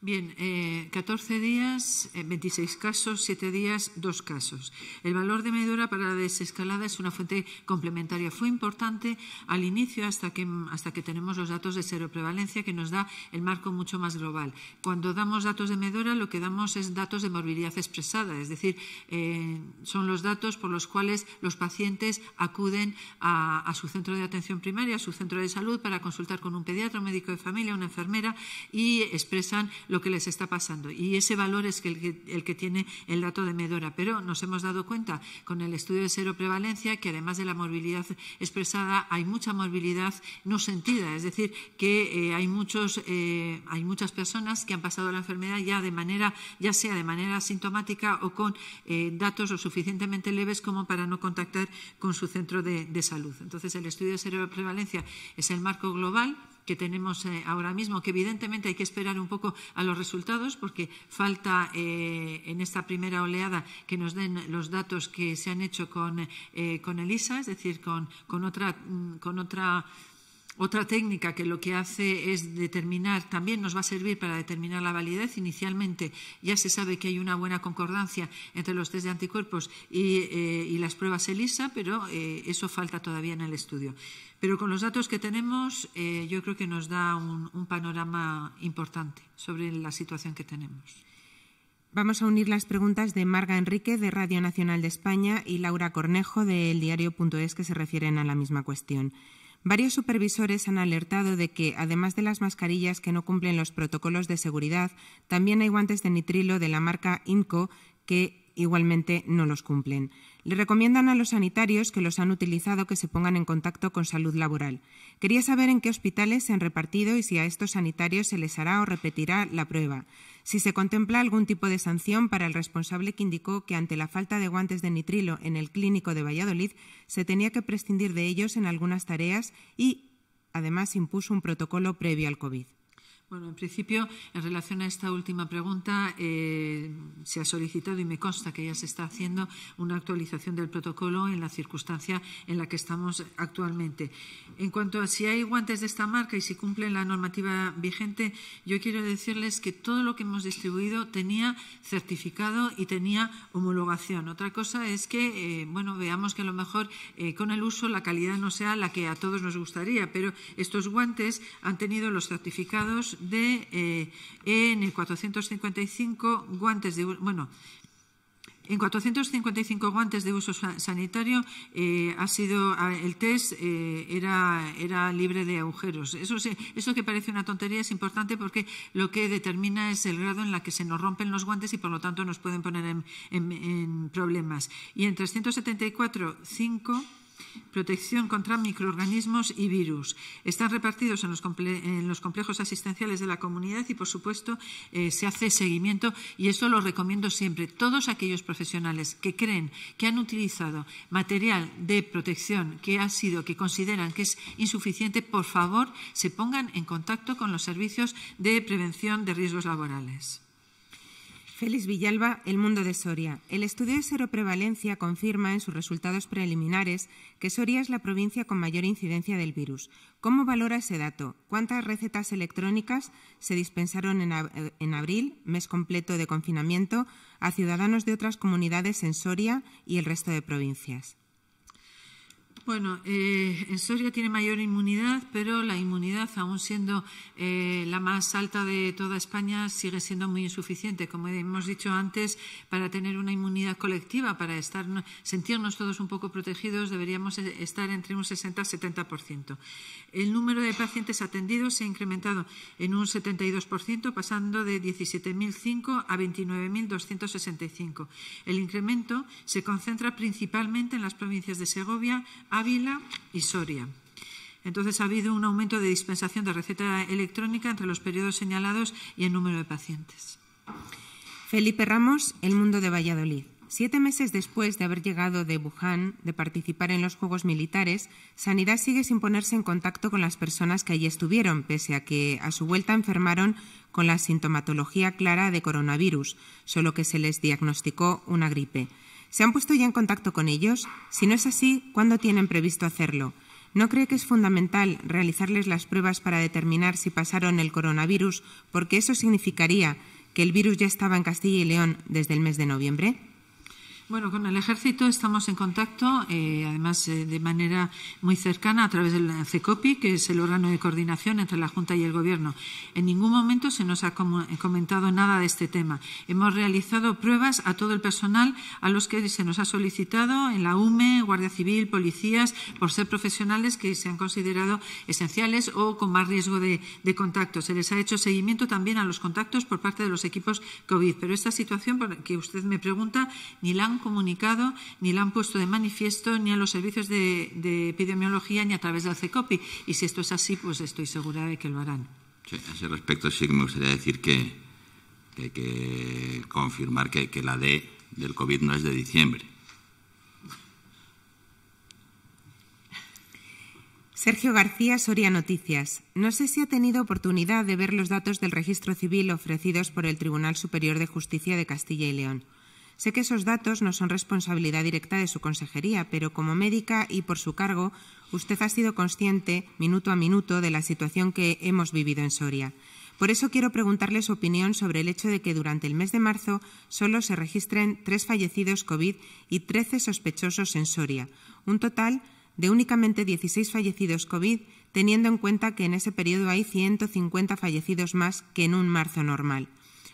Bien, eh, 14 días, 26 eh, casos, 7 días, 2 casos. El valor de medura para la desescalada es una fuente complementaria. Fue importante al inicio hasta que, hasta que tenemos los datos de seroprevalencia que nos da el marco mucho más global. Cuando damos datos de medura lo que damos es datos de morbilidad expresada, es decir, eh, son los datos por los cuales los pacientes acuden a, a su centro de atención primaria, a su centro de salud para consultar con un pediatra, un médico de familia, una enfermera y expresan lo que les está pasando. Y ese valor es el que, el que tiene el dato de Medora. Pero nos hemos dado cuenta con el estudio de seroprevalencia que además de la morbilidad expresada hay mucha morbilidad no sentida. Es decir, que eh, hay, muchos, eh, hay muchas personas que han pasado la enfermedad ya de manera, ya sea de manera asintomática o con eh, datos lo suficientemente leves como para no contactar con su centro de, de salud. Entonces, el estudio de seroprevalencia es el marco global que tenemos eh, ahora mismo, que evidentemente hay que esperar un poco a los resultados porque falta eh, en esta primera oleada que nos den los datos que se han hecho con, eh, con ELISA, es decir, con, con otra, mm, con otra otra técnica que lo que hace es determinar, también nos va a servir para determinar la validez. Inicialmente ya se sabe que hay una buena concordancia entre los test de anticuerpos y, eh, las pruebas ELISA, pero eh, eso falta todavía en el estudio. Pero con los datos que tenemos, eh, yo creo que nos da un, panorama importante sobre la situación que tenemos. Vamos a unir las preguntas de Marga Enrique, de Radio Nacional de España, y Laura Cornejo, de eldiario.es, que se refieren a la misma cuestión. Varios supervisores han alertado de que, además de las mascarillas que no cumplen los protocolos de seguridad, también hay guantes de nitrilo de la marca INCO que igualmente no los cumplen. Le recomiendan a los sanitarios que los han utilizado que se pongan en contacto con salud laboral. Quería saber en qué hospitales se han repartido y si a estos sanitarios se les hará o repetirá la prueba si se contempla algún tipo de sanción para el responsable que indicó que ante la falta de guantes de nitrilo en el clínico de Valladolid se tenía que prescindir de ellos en algunas tareas y además impuso un protocolo previo al COVID. Bueno, en principio, en relación a esta última pregunta, eh, se ha solicitado y me consta que ya se está haciendo una actualización del protocolo en la circunstancia en la que estamos actualmente. En cuanto a si hay guantes de esta marca y si cumplen la normativa vigente, yo quiero decirles que todo lo que hemos distribuido tenía certificado y tenía homologación. Otra cosa es que, eh, bueno, veamos que a lo mejor eh, con el uso la calidad no sea la que a todos nos gustaría, pero estos guantes han tenido los certificados de eh, en 455 guantes de bueno en 455 guantes de uso sanitario eh, ha sido el test eh, era, era, libre de agujeros. Eso, eso que parece una tontería es importante porque lo que determina es el grado en la que se nos rompen los guantes y por lo tanto nos pueden poner en, en problemas. Y en 374, 5 protección contra microorganismos y virus. Están repartidos en los, complejos asistenciales de la comunidad y, por supuesto, eh, se hace seguimiento y eso lo recomiendo siempre. Todos aquellos profesionales que creen que han utilizado material de protección que ha sido, que consideran que es insuficiente, por favor, se pongan en contacto con los servicios de prevención de riesgos laborales. Félix Villalba, El Mundo de Soria. El estudio de seroprevalencia confirma en sus resultados preliminares que Soria es la provincia con mayor incidencia del virus. ¿Cómo valora ese dato? ¿Cuántas recetas electrónicas se dispensaron en, en abril, mes completo de confinamiento, a ciudadanos de otras comunidades en Soria y el resto de provincias? Bueno, eh, en Soria tiene mayor inmunidad, pero la inmunidad, aún siendo eh, la más alta de toda España, sigue siendo muy insuficiente. Como hemos dicho antes, para tener una inmunidad colectiva, para estar, sentirnos todos un poco protegidos, deberíamos eh, estar entre un 60 y 70%. El número de pacientes atendidos se ha incrementado en un 72%, pasando de 17.005 a 29.265. El incremento se concentra principalmente en las provincias de Segovia, Ávila y Soria. Entonces ha habido un aumento de dispensación de receta electrónica entre los periodos señalados y el número de pacientes. Felipe Ramos, El Mundo de Valladolid. Siete meses después de haber llegado de Wuhan, de participar en los Juegos Militares, Sanidad sigue sin ponerse en contacto con las personas que allí estuvieron, pese a que a su vuelta enfermaron con la sintomatología clara de coronavirus, solo que se les diagnosticó una gripe. ¿Se han puesto ya en contacto con ellos? Si no es así, ¿cuándo tienen previsto hacerlo? ¿No cree que es fundamental realizarles las pruebas para determinar si pasaron el coronavirus, porque eso significaría que el virus ya estaba en Castilla y León desde el mes de noviembre? Bueno, con el ejército estamos en contacto, eh, además eh, de manera muy cercana a través del CECOPI, que es el órgano de coordinación entre la Junta y el Gobierno. En ningún momento se nos ha comentado nada de este tema. Hemos realizado pruebas a todo el personal a los que se nos ha solicitado en la UME, Guardia Civil, policías, por ser profesionales que se han considerado esenciales o con más riesgo de, de contacto. Se les ha hecho seguimiento también a los contactos por parte de los equipos COVID. Pero esta situación por que usted me pregunta ni la comunicado, ni la han puesto de manifiesto ni a los servicios de, epidemiología ni a través del CECOPI. Y si esto es así, pues estoy segura de que lo harán. Sí, a ese respecto sí que me gustaría decir que, hay que confirmar que, que la D del COVID no es de diciembre. Sergio García, Soria Noticias. No sé si ha tenido oportunidad de ver los datos del registro civil ofrecidos por el Tribunal Superior de Justicia de Castilla y León. Sé que esos datos no son responsabilidad directa de su consejería, pero como médica y por su cargo, usted ha sido consciente, minuto a minuto, de la situación que hemos vivido en Soria. Por eso quiero preguntarle su opinión sobre el hecho de que durante el mes de marzo solo se registren tres fallecidos COVID y trece sospechosos en Soria, un total de únicamente 16 fallecidos COVID, teniendo en cuenta que en ese periodo hay 150 fallecidos más que en un marzo normal.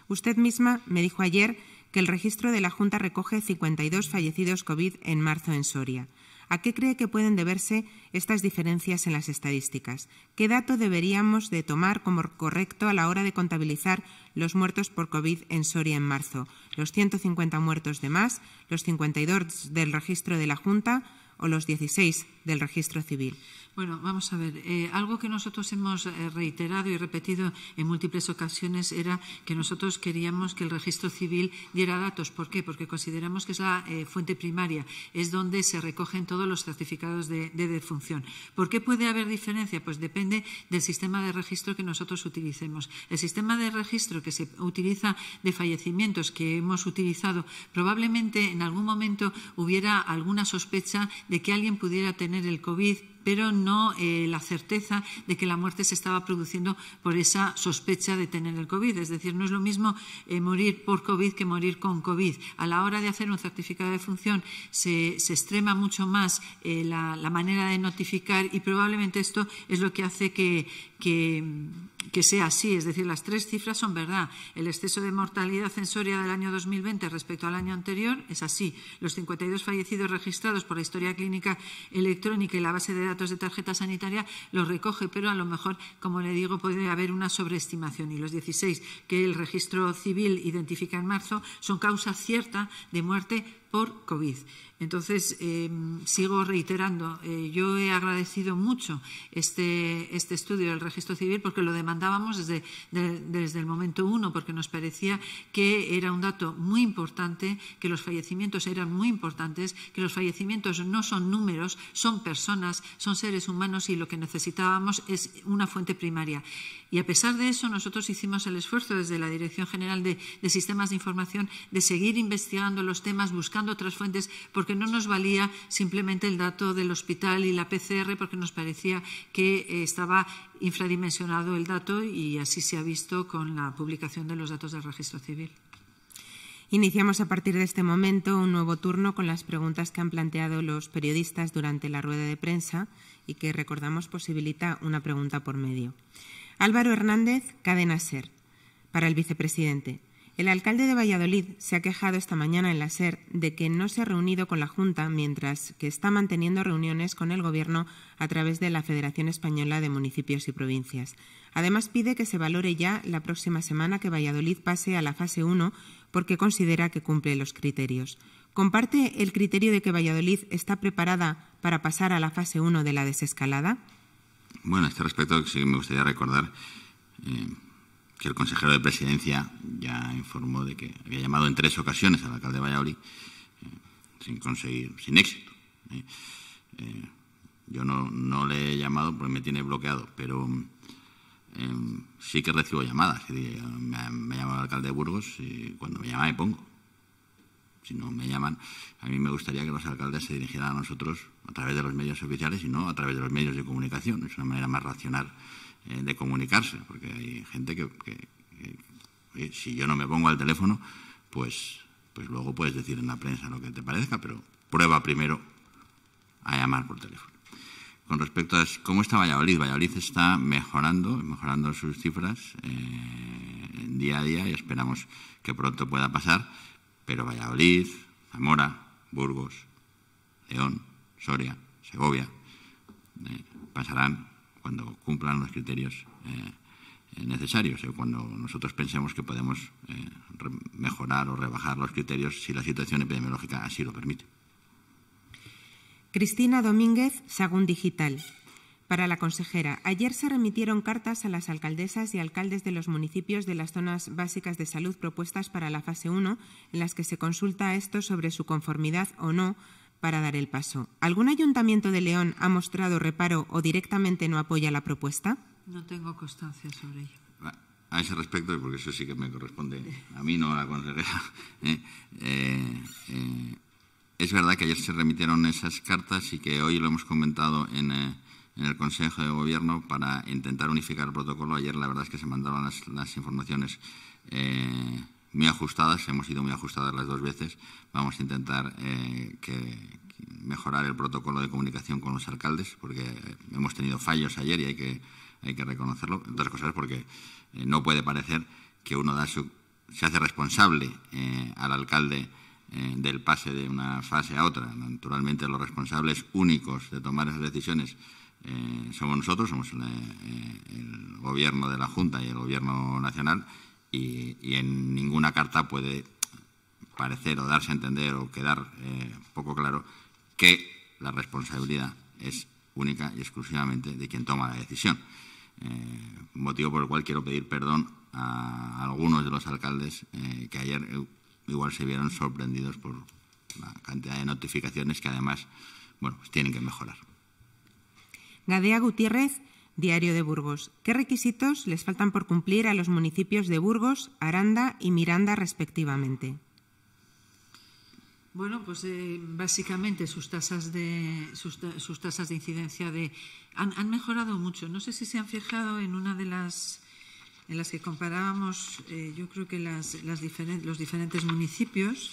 Usted misma me dijo ayer que el registro de la Junta recoge 52 fallecidos COVID en marzo en Soria. ¿A qué cree que pueden deberse estas diferencias en las estadísticas? ¿Qué dato deberíamos de tomar como correcto a la hora de contabilizar los muertos por COVID en Soria en marzo? ¿Los 150 muertos de más? ¿Los 52 del registro de la Junta? ¿O los 16 del registro civil? Bueno, vamos a ver. Eh, algo que nosotros hemos eh, reiterado y repetido en múltiples ocasiones era que nosotros queríamos que el registro civil diera datos. ¿Por qué? Porque consideramos que es la eh, fuente primaria, es donde se recogen todos los certificados de, de, defunción. ¿Por qué puede haber diferencia? Pues depende del sistema de registro que nosotros utilicemos. El sistema de registro que se utiliza de fallecimientos que hemos utilizado, probablemente en algún momento hubiera alguna sospecha de que alguien pudiera tener el COVID pero no eh, la certeza de que la muerte se estaba produciendo por esa sospecha de tener el COVID. Es decir, no es lo mismo eh, morir por COVID que morir con COVID. A la hora de hacer un certificado de función se, extrema mucho más eh, la, manera de notificar y probablemente esto es lo que hace que, que, sea así. Es decir, las tres cifras son verdad. El exceso de mortalidad censoria del año 2020 respecto al año anterior es así. Los 52 fallecidos registrados por la historia clínica electrónica y la base de datos de tarjeta sanitaria los recoge, pero a lo mejor, como le digo, puede haber una sobreestimación. Y los 16 que el registro civil identifica en marzo son causa cierta de muerte por COVID. Entonces, eh, sigo reiterando, eh, yo he agradecido mucho este, este, estudio del registro civil porque lo demandábamos desde, de, desde, el momento uno, porque nos parecía que era un dato muy importante, que los fallecimientos eran muy importantes, que los fallecimientos no son números, son personas, son seres humanos y lo que necesitábamos es una fuente primaria. Y a pesar de eso, nosotros hicimos el esfuerzo desde la Dirección General de, de Sistemas de Información de seguir investigando los temas, buscando otras fuentes, porque no nos valía simplemente el dato del hospital y la PCR, porque nos parecía que eh, estaba infradimensionado el dato y así se ha visto con la publicación de los datos del registro civil. Iniciamos a partir de este momento un nuevo turno con las preguntas que han planteado los periodistas durante la rueda de prensa y que recordamos posibilita una pregunta por medio. Álvaro Hernández, Cadena Ser. Para el vicepresidente. El alcalde de Valladolid se ha quejado esta mañana en la SER de que no se ha reunido con la Junta mientras que está manteniendo reuniones con el Gobierno a través de la Federación Española de Municipios y Provincias. Además, pide que se valore ya la próxima semana que Valladolid pase a la fase 1 porque considera que cumple los criterios. ¿Comparte el criterio de que Valladolid está preparada para pasar a la fase 1 de la desescalada? Bueno, a este respecto sí me gustaría recordar eh, que el consejero de presidencia ya informó de que había llamado en tres ocasiones al alcalde de Valladolid eh, sin conseguir, sin éxito. Eh. eh, yo no, no, le he llamado porque me tiene bloqueado, pero eh, sí que recibo llamadas. Me, me llama el alcalde de Burgos y cuando me llama me pongo. Si no me llaman, a mí me gustaría que los alcaldes se dirigieran a nosotros a través de los medios oficiales y no a través de los medios de comunicación. Es una manera más racional eh, de comunicarse, porque hay gente que, que, si yo no me pongo al teléfono, pues, pues luego puedes decir en la prensa lo que te parezca, pero prueba primero a llamar por teléfono. Con respecto a cómo está Valladolid, Valladolid está mejorando, mejorando sus cifras eh, día a día y esperamos que pronto pueda pasar, pero Valladolid, Zamora, Burgos, León, Soria, Segovia, eh, pasarán cuando cumplan los criterios eh, necesarios, o cuando nosotros pensemos que podemos eh, mejorar o rebajar los criterios si la situación epidemiológica así lo permite. Cristina Domínguez, Sagún Digital. Para la consejera, ayer se remitieron cartas a las alcaldesas y alcaldes de los municipios de las zonas básicas de salud propuestas para la fase 1, en las que se consulta a estos sobre su conformidad o no para dar el paso. ¿Algún ayuntamiento de León ha mostrado reparo o directamente no apoya la propuesta? No tengo constancia sobre ello. A ese respecto, porque eso sí que me corresponde a mí, no a la consejera, eh, eh, eh, es verdad que ayer se remitieron esas cartas y que hoy lo hemos comentado en, el Consejo de Gobierno para intentar unificar el protocolo. Ayer la verdad es que se mandaban las, informaciones muy ajustadas, hemos ido muy ajustadas las dos veces. Vamos a intentar que, mejorar el protocolo de comunicación con los alcaldes, porque hemos tenido fallos ayer y hay que, hay que reconocerlo. Dos cosas, porque eh, no puede parecer que uno da se hace responsable eh, al alcalde eh, del pase de una fase a otra. Naturalmente, los responsables únicos de tomar esas decisiones somos nosotros, somos el, gobierno de la Junta y el gobierno nacional, y, en ninguna carta puede parecer o darse a entender o quedar poco claro que la responsabilidad es única y exclusivamente de quien toma la decisión. Eh, motivo por el cual quiero pedir perdón a algunos de los alcaldes eh, que ayer igual se vieron sorprendidos por la cantidad de notificaciones que además bueno, pues tienen que mejorar. Gadea Gutiérrez, Diario de Burgos. ¿Qué requisitos les faltan por cumplir a los municipios de Burgos, Aranda y Miranda respectivamente? Bueno, pues eh, básicamente sus tasas de sus, tasas de incidencia de han, mejorado mucho. No sé si se han fijado en una de las en las que comparábamos, eh, yo creo que las, los diferentes municipios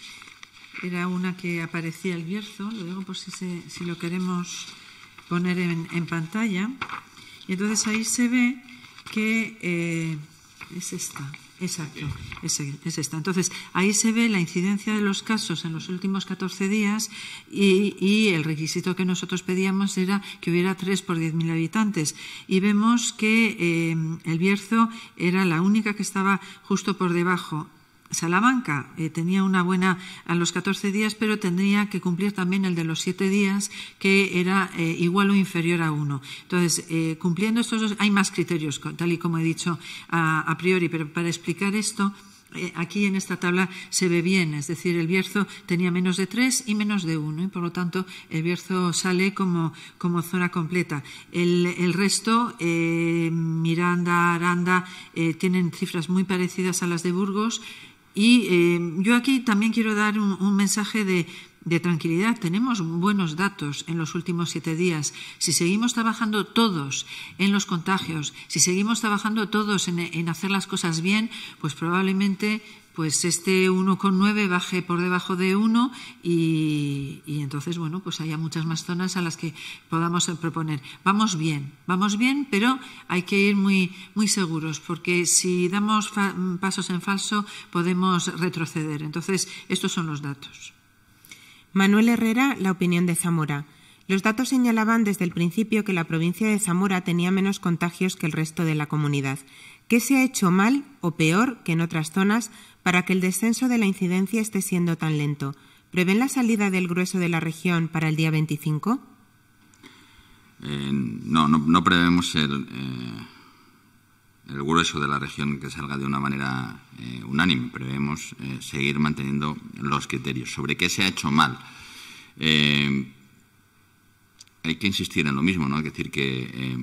era una que aparecía el Bierzo, lo digo por si, si lo queremos poner en, pantalla. Y entonces ahí se ve que eh, es esta. Exacto, es, esta. Entonces, ahí se ve la incidencia de los casos en los últimos 14 días y, el requisito que nosotros pedíamos era que hubiera tres por 10.000 habitantes. Y vemos que eh, el Bierzo era la única que estaba justo por debajo. Salamanca eh, tenía una buena a los 14 días, pero tendría que cumplir también el de los 7 días, que era eh, igual o inferior a uno. Entonces, eh, cumpliendo estos dos, hay más criterios, tal y como he dicho a, priori, pero para explicar esto, aquí en esta tabla se ve bien, es decir, el Bierzo tenía menos de 3 y menos de 1, y por lo tanto el Bierzo sale como, zona completa. El, resto, Miranda, Aranda, tienen cifras muy parecidas a las de Burgos. Y eh, yo aquí también quiero dar un, mensaje de, tranquilidad. Tenemos buenos datos en los últimos siete días. Si seguimos trabajando todos en los contagios, si seguimos trabajando todos en hacer las cosas bien, pues probablemente pues este 1,9 baje por debajo de 1 y, entonces, bueno, pues haya muchas más zonas a las que podamos proponer. Vamos bien, vamos bien, pero hay que ir muy, muy seguros, porque si damos pasos en falso podemos retroceder. Entonces, estos son los datos. Manuel Herrera, la opinión de Zamora. Los datos señalaban desde el principio que la provincia de Zamora tenía menos contagios que el resto de la comunidad. ¿Qué se ha hecho mal o peor que en otras zonas para que el descenso de la incidencia esté siendo tan lento? ¿Prevén la salida del grueso de la región para el día 25? Eh, no, no, prevemos el, eh, el, grueso de la región que salga de una manera eh, unánime. Prevemos seguir manteniendo los criterios. ¿Sobre qué se ha hecho mal? hay que insistir en lo mismo, ¿no? Es decir, que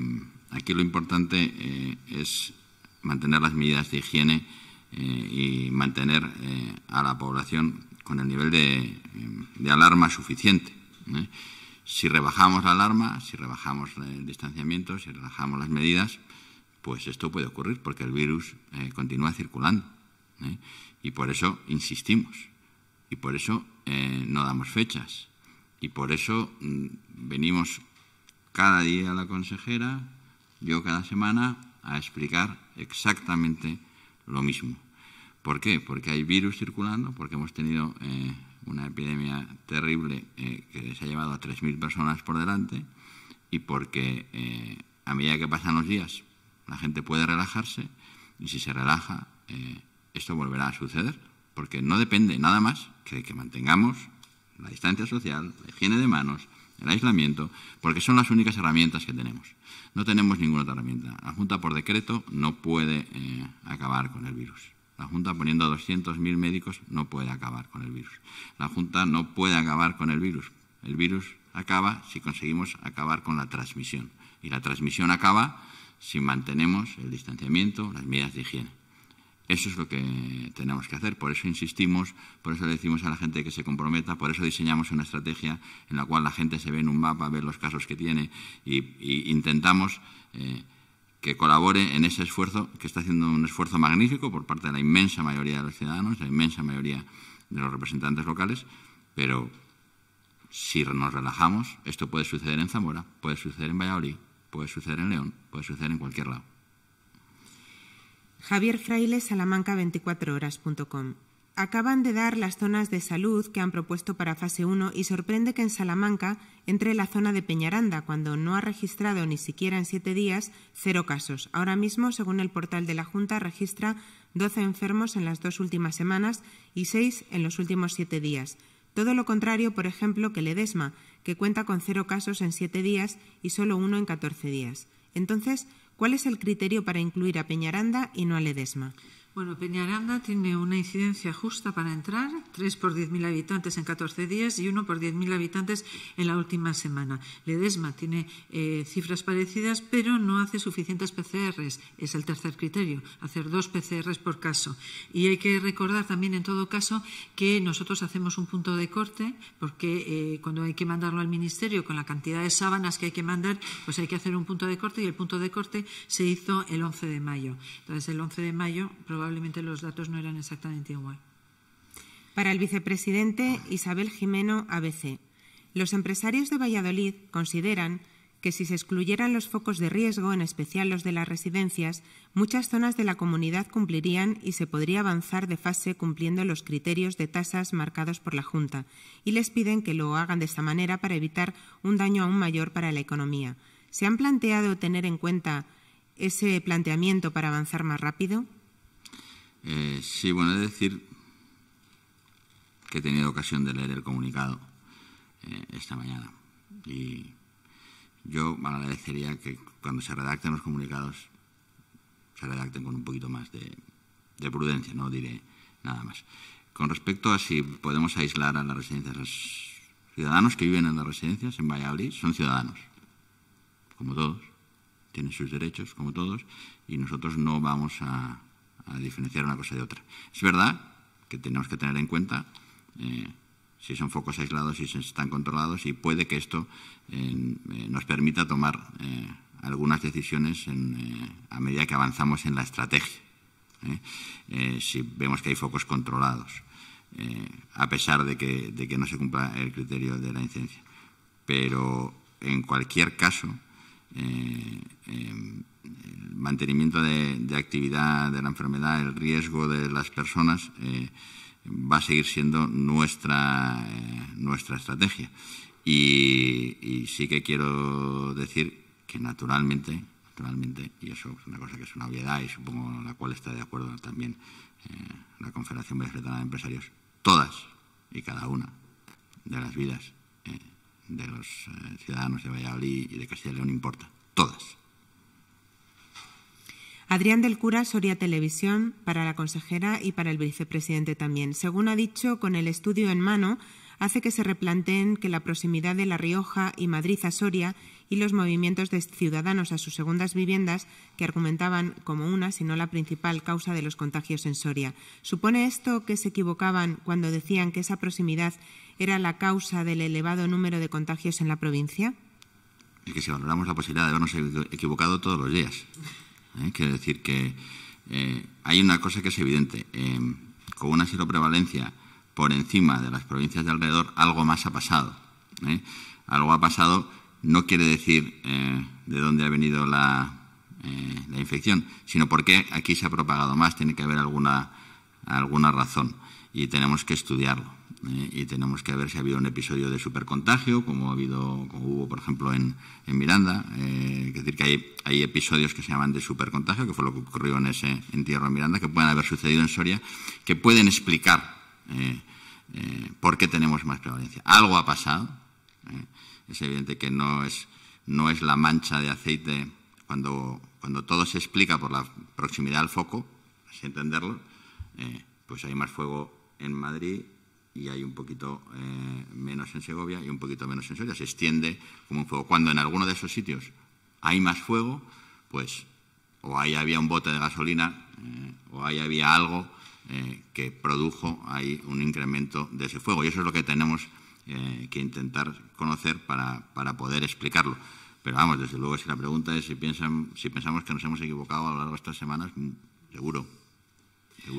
aquí lo importante es mantener las medidas de higiene y mantener eh, a la población con el nivel de, alarma suficiente. ¿eh? Si rebajamos la alarma, si rebajamos el distanciamiento, si rebajamos las medidas, pues esto puede ocurrir porque el virus continúa circulando. Y por eso insistimos. Y por eso no damos fechas. Y por eso mm, venimos cada día a la consejera, yo cada semana, a explicar exactamente lo mismo. ¿Por qué? Porque hay virus circulando, porque hemos tenido eh, una epidemia terrible eh, que se ha llevado a 3.000 personas por delante y porque eh, a medida que pasan los días la gente puede relajarse y si se relaja esto volverá a suceder, porque no depende nada más que que mantengamos la distancia social, la higiene de manos, el aislamiento, porque son las únicas herramientas que tenemos. No tenemos ninguna otra herramienta. La Junta por decreto no puede acabar con el virus. La Junta poniendo 200.000 médicos no puede acabar con el virus. La Junta no puede acabar con el virus El virus acaba si conseguimos acabar con la transmisión. Y la transmisión acaba si mantenemos el distanciamiento, las medidas de higiene. Eso es lo que tenemos que hacer. Por eso insistimos, por eso le decimos a la gente que se comprometa, por eso diseñamos una estrategia en la cual la gente se ve en un mapa, ve los casos que tiene y, intentamos eh, que colabore en ese esfuerzo, que está haciendo un esfuerzo magnífico por parte de la inmensa mayoría de los ciudadanos, la inmensa mayoría de los representantes locales, pero si nos relajamos, esto puede suceder en Zamora, puede suceder en Valladolid, puede suceder en León, puede suceder en cualquier lado. Javier Fraile, Salamanca24horas.com. Acaban de dar las zonas de salud que han propuesto para fase 1 y sorprende que en Salamanca entre la zona de Peñaranda, cuando no ha registrado ni siquiera en siete días cero casos. Ahora mismo, según el portal de la Junta, registra 12 enfermos en las dos últimas semanas y seis en los últimos siete días. Todo lo contrario, por ejemplo, que Ledesma, que cuenta con cero casos en siete días y solo uno en 14 días. Entonces, ¿cuál es el criterio para incluir a Peñaranda y no a Ledesma? Bueno, Peñaranda tiene una incidencia justa para entrar, 3 por 10.000 habitantes en 14 días y 1 por 10.000 habitantes en la última semana. Ledesma tiene eh, cifras parecidas, pero no hace suficientes PCRs. Es el tercer criterio, hacer dos PCRs por caso. Y hay que recordar también, en todo caso, que nosotros hacemos un punto de corte, porque eh, cuando hay que mandarlo al Ministerio con la cantidad de sábanas que hay que mandar, pues hay que hacer un punto de corte y el punto de corte se hizo el 11 de mayo. Entonces, el 11 de mayo, probablemente los datos no eran exactamente igual. Para el vicepresidente Isabel Jimeno, ABC. Los empresarios de Valladolid consideran que si se excluyeran los focos de riesgo, en especial los de las residencias, muchas zonas de la comunidad cumplirían y se podría avanzar de fase cumpliendo los criterios de tasas marcados por la Junta, y les piden que lo hagan de esta manera para evitar un daño aún mayor para la economía. ¿Se han planteado tener en cuenta ese planteamiento para avanzar más rápido? Eh, sí, bueno, es decir que he tenido ocasión de leer el comunicado eh, esta mañana y yo agradecería que cuando se redacten los comunicados se redacten con un poquito más de, prudencia, no diré nada más. Con respecto a si podemos aislar a las residencias, los ciudadanos que viven en las residencias en Valladolid son ciudadanos, como todos, tienen sus derechos, como todos, y nosotros no vamos a a diferenciar una cosa de otra. Es verdad que tenemos que tener en cuenta eh, si son focos aislados, si están controlados y puede que esto eh, nos permita tomar eh, algunas decisiones a medida que avanzamos en la estrategia. si vemos que hay focos controlados, a pesar de que, de que no se cumpla el criterio de la incidencia. Pero en cualquier caso, el mantenimiento de, actividad de la enfermedad, el riesgo de las personas, eh, va a seguir siendo nuestra, eh, nuestra estrategia. Y, sí que quiero decir que naturalmente, naturalmente, y eso es una cosa que es una obviedad y supongo la cual está de acuerdo también eh, la Confederación Venezuelana de Empresarios, todas y cada una de las vidas de los ciudadanos de Valladolid y de Castilla y León importa, todas. Adrián del Cura, Soria Televisión, para la consejera y para el vicepresidente también. Según ha dicho, con el estudio en mano, hace que se replanteen que la proximidad de La Rioja y Madrid a Soria y los movimientos de ciudadanos a sus segundas viviendas, que argumentaban como una, si no la principal causa de los contagios en Soria. ¿Supone esto que se equivocaban cuando decían que esa proximidad era la causa del elevado número de contagios en la provincia? Es que si valoramos la posibilidad de habernos equivocado todos los días. ¿eh? Quiero decir que eh, hay una cosa que es evidente. Eh, con una seroprevalencia por encima de las provincias de alrededor, algo más ha pasado. Algo ha pasado no quiere decir de dónde ha venido la, la infección, sino porque aquí se ha propagado más. Tiene que haber alguna, alguna razón y tenemos que estudiarlo. Eh, y tenemos que ver si ha habido un episodio de supercontagio, como ha habido, como hubo, por ejemplo, en, en Miranda. Eh, es decir, que hay, hay, episodios que se llaman de supercontagio, que fue lo que ocurrió en ese entierro en Miranda, que pueden haber sucedido en Soria, que pueden explicar eh, por qué tenemos más prevalencia. Algo ha pasado. Es evidente que no es, no es la mancha de aceite cuando, cuando todo se explica por la proximidad al foco, así entenderlo, pues hay más fuego en Madrid y hay un poquito eh, menos en Segovia y un poquito menos en Soria. Se extiende como un fuego. Cuando en alguno de esos sitios hay más fuego, pues o ahí había un bote de gasolina eh, o ahí había algo eh, que produjo ahí un incremento de ese fuego. Y eso es lo que tenemos que intentar conocer para, para, poder explicarlo. Pero vamos, desde luego, si la pregunta es si, piensan, si pensamos que nos hemos equivocado a lo largo de estas semanas, mm,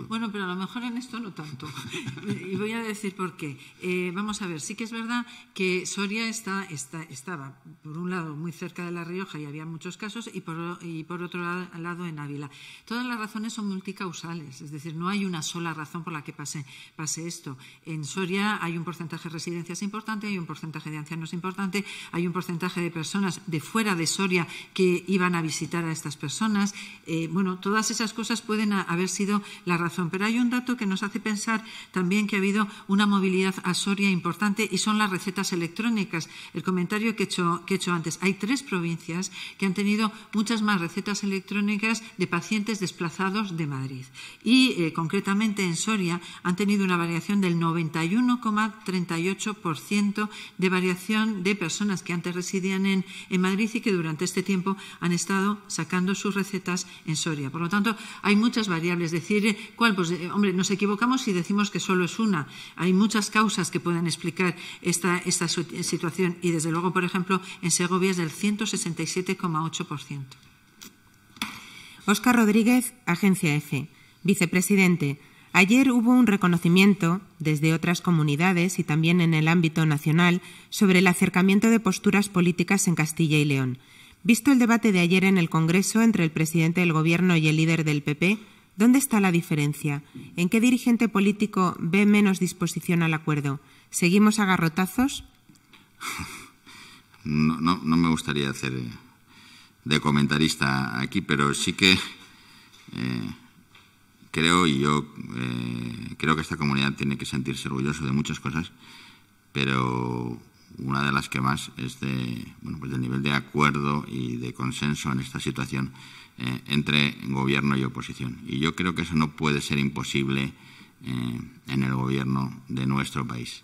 Bueno, pero a lo mejor en esto no tanto. y voy a decir por qué. Eh, vamos a ver, sí que es verdad que Soria está, estaba, por un lado, muy cerca de La Rioja y había muchos casos, y por, y por otro lado, en Ávila. Todas las razones son multicausales, es decir, no hay una sola razón por la que pase, pase esto. En Soria hay un porcentaje de residencias importante, hay un porcentaje de ancianos importante, hay un porcentaje de personas de fuera de Soria que iban a visitar a estas personas. Eh, bueno, todas esas cosas pueden haber sido la razón. Pero hay un dato que nos hace pensar también que ha habido una movilidad a Soria importante y son las recetas electrónicas. El comentario que he hecho, que he hecho antes. Hay tres provincias que han tenido muchas más recetas electrónicas de pacientes desplazados de Madrid. Y eh, concretamente en Soria han tenido una variación del 91,38% de variación de personas que antes residían en, en Madrid y que durante este tiempo han estado sacando sus recetas en Soria. Por lo tanto, hay muchas variables. Es decir, ¿Cuál? Pues, eh, hombre, nos equivocamos si decimos que solo es una. Hay muchas causas que pueden explicar esta, esta situación y, desde luego, por ejemplo, en Segovia es del 167,8%. Óscar Rodríguez, Agencia EFE. Vicepresidente, ayer hubo un reconocimiento desde otras comunidades y también en el ámbito nacional sobre el acercamiento de posturas políticas en Castilla y León. Visto el debate de ayer en el Congreso entre el presidente del Gobierno y el líder del PP, ¿Dónde está la diferencia? ¿En qué dirigente político ve menos disposición al acuerdo? ¿Seguimos a garrotazos? No, no, me gustaría hacer eh, de comentarista aquí, pero sí que eh, creo y yo eh, creo que esta comunidad tiene que sentirse orgulloso de muchas cosas, pero una de las que más es de, bueno, pues del nivel de acuerdo y de consenso en esta situación eh, entre gobierno y oposición. Y yo creo que eso no puede ser imposible eh, en el gobierno de nuestro país.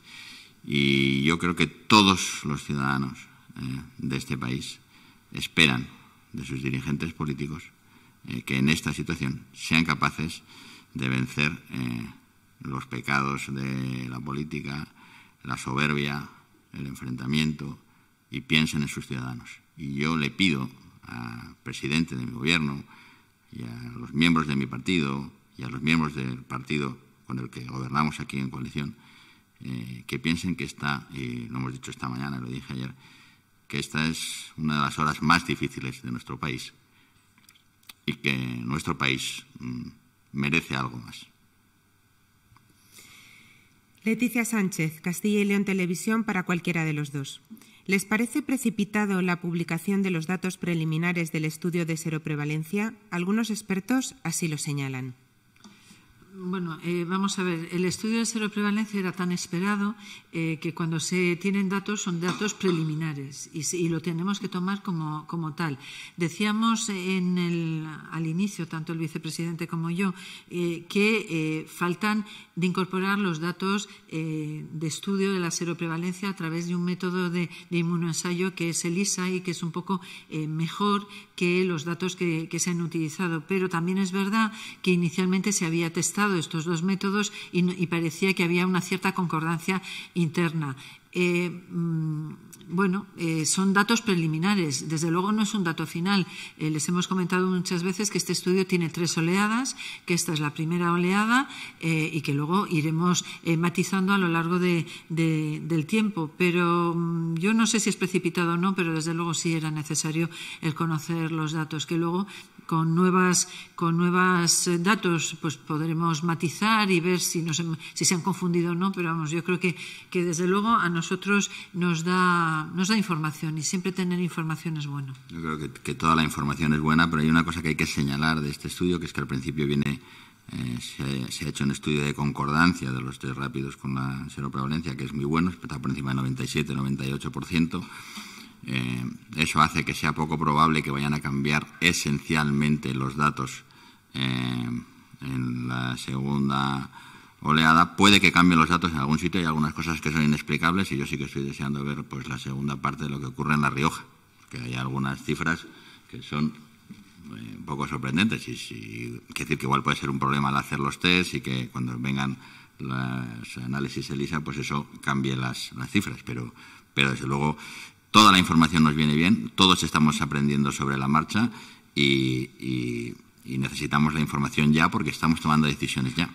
Y yo creo que todos los ciudadanos eh, de este país esperan de sus dirigentes políticos que en esta situación sean capaces de vencer los pecados de la política, la soberbia, el enfrentamiento y piensen en sus ciudadanos. Y yo le pido al presidente de mi gobierno y a los miembros de mi partido y a los miembros del partido con el que gobernamos aquí en coalición, eh, que piensen que esta, y lo hemos dicho esta mañana, lo dije ayer, que esta es una de las horas más difíciles de nuestro país y que nuestro país mm, merece algo más. Leticia Sánchez, Castilla y León Televisión para cualquiera de los dos. ¿Les parece precipitado la publicación de los datos preliminares del estudio de seroprevalencia? Algunos expertos así lo señalan. Bueno, eh, vamos a ver, el estudio de seroprevalencia era tan esperado eh, que cuando se tienen datos son datos preliminares y, lo tenemos que tomar como, tal. Decíamos en el, al inicio, tanto el vicepresidente como yo, eh, que faltan de incorporar los datos de estudio de la seroprevalencia a través de un método de, de inmunoensayo que es el ISA y que es un poco mejor que los datos que se han utilizado. Pero también es verdad que inicialmente se había testado estos dos métodos y, parecía que había una cierta concordancia interna. Eh, mm, bueno, eh, son datos preliminares. Desde luego no es un dato final. Eh, les hemos comentado muchas veces que este estudio tiene tres oleadas, que esta es la primera oleada y que luego iremos matizando a lo largo del tiempo. Pero mm, yo no sé si es precipitado o no, pero desde luego sí era necesario el conocer los datos, que luego con nuevas con nuevos datos pues podremos matizar y ver si, si se han confundido o no, pero vamos, yo creo que, que desde luego a nosotros nos da, nos da información y siempre tener información es bueno. Yo creo que, toda la información es buena, pero hay una cosa que hay que señalar de este estudio, que es que al principio viene eh, se, ha hecho un estudio de concordancia de los test rápidos con la seroprevalencia, que es muy bueno, está por encima del 97-98%. Eh, eso hace que sea poco probable que vayan a cambiar esencialmente los datos eh, en la segunda oleada, puede que cambien los datos en algún sitio, hay algunas cosas que son inexplicables y yo sí que estoy deseando ver pues la segunda parte de lo que ocurre en La Rioja, que hay algunas cifras que son eh, un poco sorprendentes y, que decir que igual puede ser un problema al hacer los test y que cuando vengan los análisis ELISA, pues eso cambie las, las cifras, pero, pero desde luego toda la información nos viene bien, todos estamos aprendiendo sobre la marcha y necesitamos la información ya porque estamos tomando decisiones ya.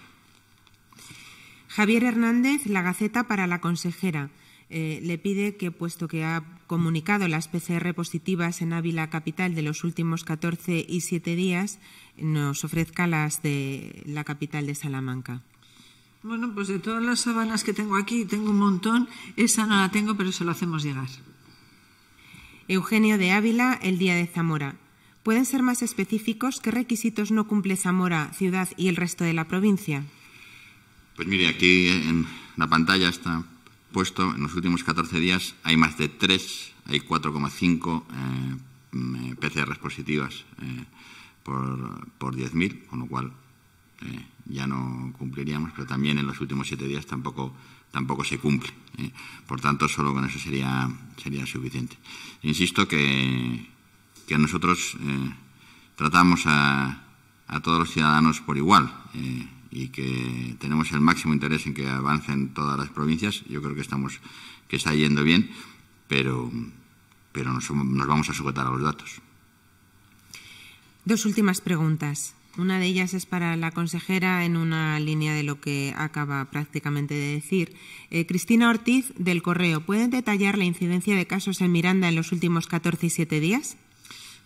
Javier Hernández, La Gaceta para la consejera. Eh, le pide que, puesto que ha comunicado las PCR positivas en Ávila Capital de los últimos 14 y 7 días, nos ofrezca las de la capital de Salamanca. Bueno, pues de todas las sábanas que tengo aquí, tengo un montón. Esa no la tengo, pero se lo hacemos llegar. Eugenio de Ávila, el día de Zamora. ¿Pueden ser más específicos qué requisitos no cumple Zamora, ciudad y el resto de la provincia? Pues mire, aquí en la pantalla está puesto, en los últimos 14 días hay más de 3, hay 4,5 eh, PCRs positivas eh, por, por 10.000, con lo cual eh, ya no cumpliríamos, pero también en los últimos 7 días tampoco, tampoco se cumple. Eh. Por tanto, solo con eso sería, sería suficiente. Insisto que, que nosotros eh, tratamos a, a, todos los ciudadanos por igual y que tenemos el máximo interés en que avancen todas las provincias. Yo creo que estamos que está yendo bien, pero, pero nos, vamos a sujetar a los datos. Dos últimas preguntas. Una de ellas es para la consejera en una línea de lo que acaba prácticamente de decir. Eh, Cristina Ortiz, del Correo, ¿pueden detallar la incidencia de casos en Miranda en los últimos 14 y 7 días?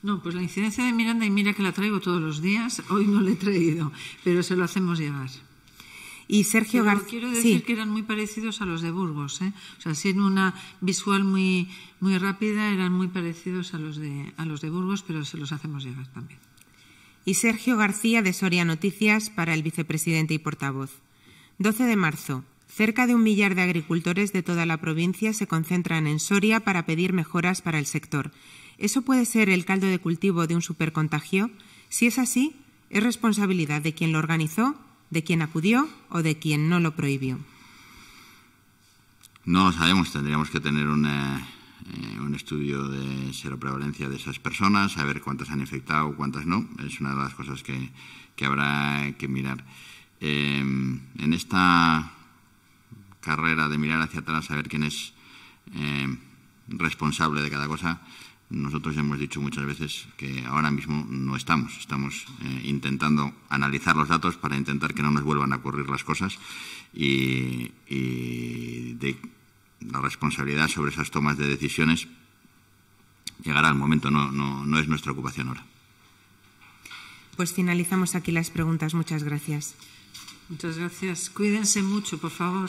No, pues la incidencia de Miranda, y mira que la traigo todos los días, hoy no la he traído, pero se lo hacemos llegar. Y Sergio García. Quiero decir sí. que eran muy parecidos a los de Burgos. ¿eh? O sea, sin una visual muy, muy rápida, eran muy parecidos a los, de, a los de Burgos, pero se los hacemos llegar también. Y Sergio García, de Soria Noticias, para el vicepresidente y portavoz. 12 de marzo. Cerca de un millar de agricultores de toda la provincia se concentran en Soria para pedir mejoras para el sector. ¿Eso puede ser el caldo de cultivo de un supercontagio? Si es así, ¿es responsabilidad de quien lo organizó, de quien acudió o de quien no lo prohibió? No sabemos, tendríamos que tener una, eh, un estudio de seroprevalencia de esas personas, saber cuántas han infectado, cuántas no. Es una de las cosas que, habrá que mirar. Eh, en esta carrera de mirar hacia atrás, saber quién es eh, responsable de cada cosa, nosotros hemos dicho muchas veces que ahora mismo no estamos. Estamos eh, intentando analizar los datos para intentar que no nos vuelvan a ocurrir las cosas y, y de la responsabilidad sobre esas tomas de decisiones llegará al momento, no, no, no es nuestra ocupación ahora. Pues finalizamos aquí las preguntas. Muchas gracias. Muchas gracias. Cuídense mucho, por favor.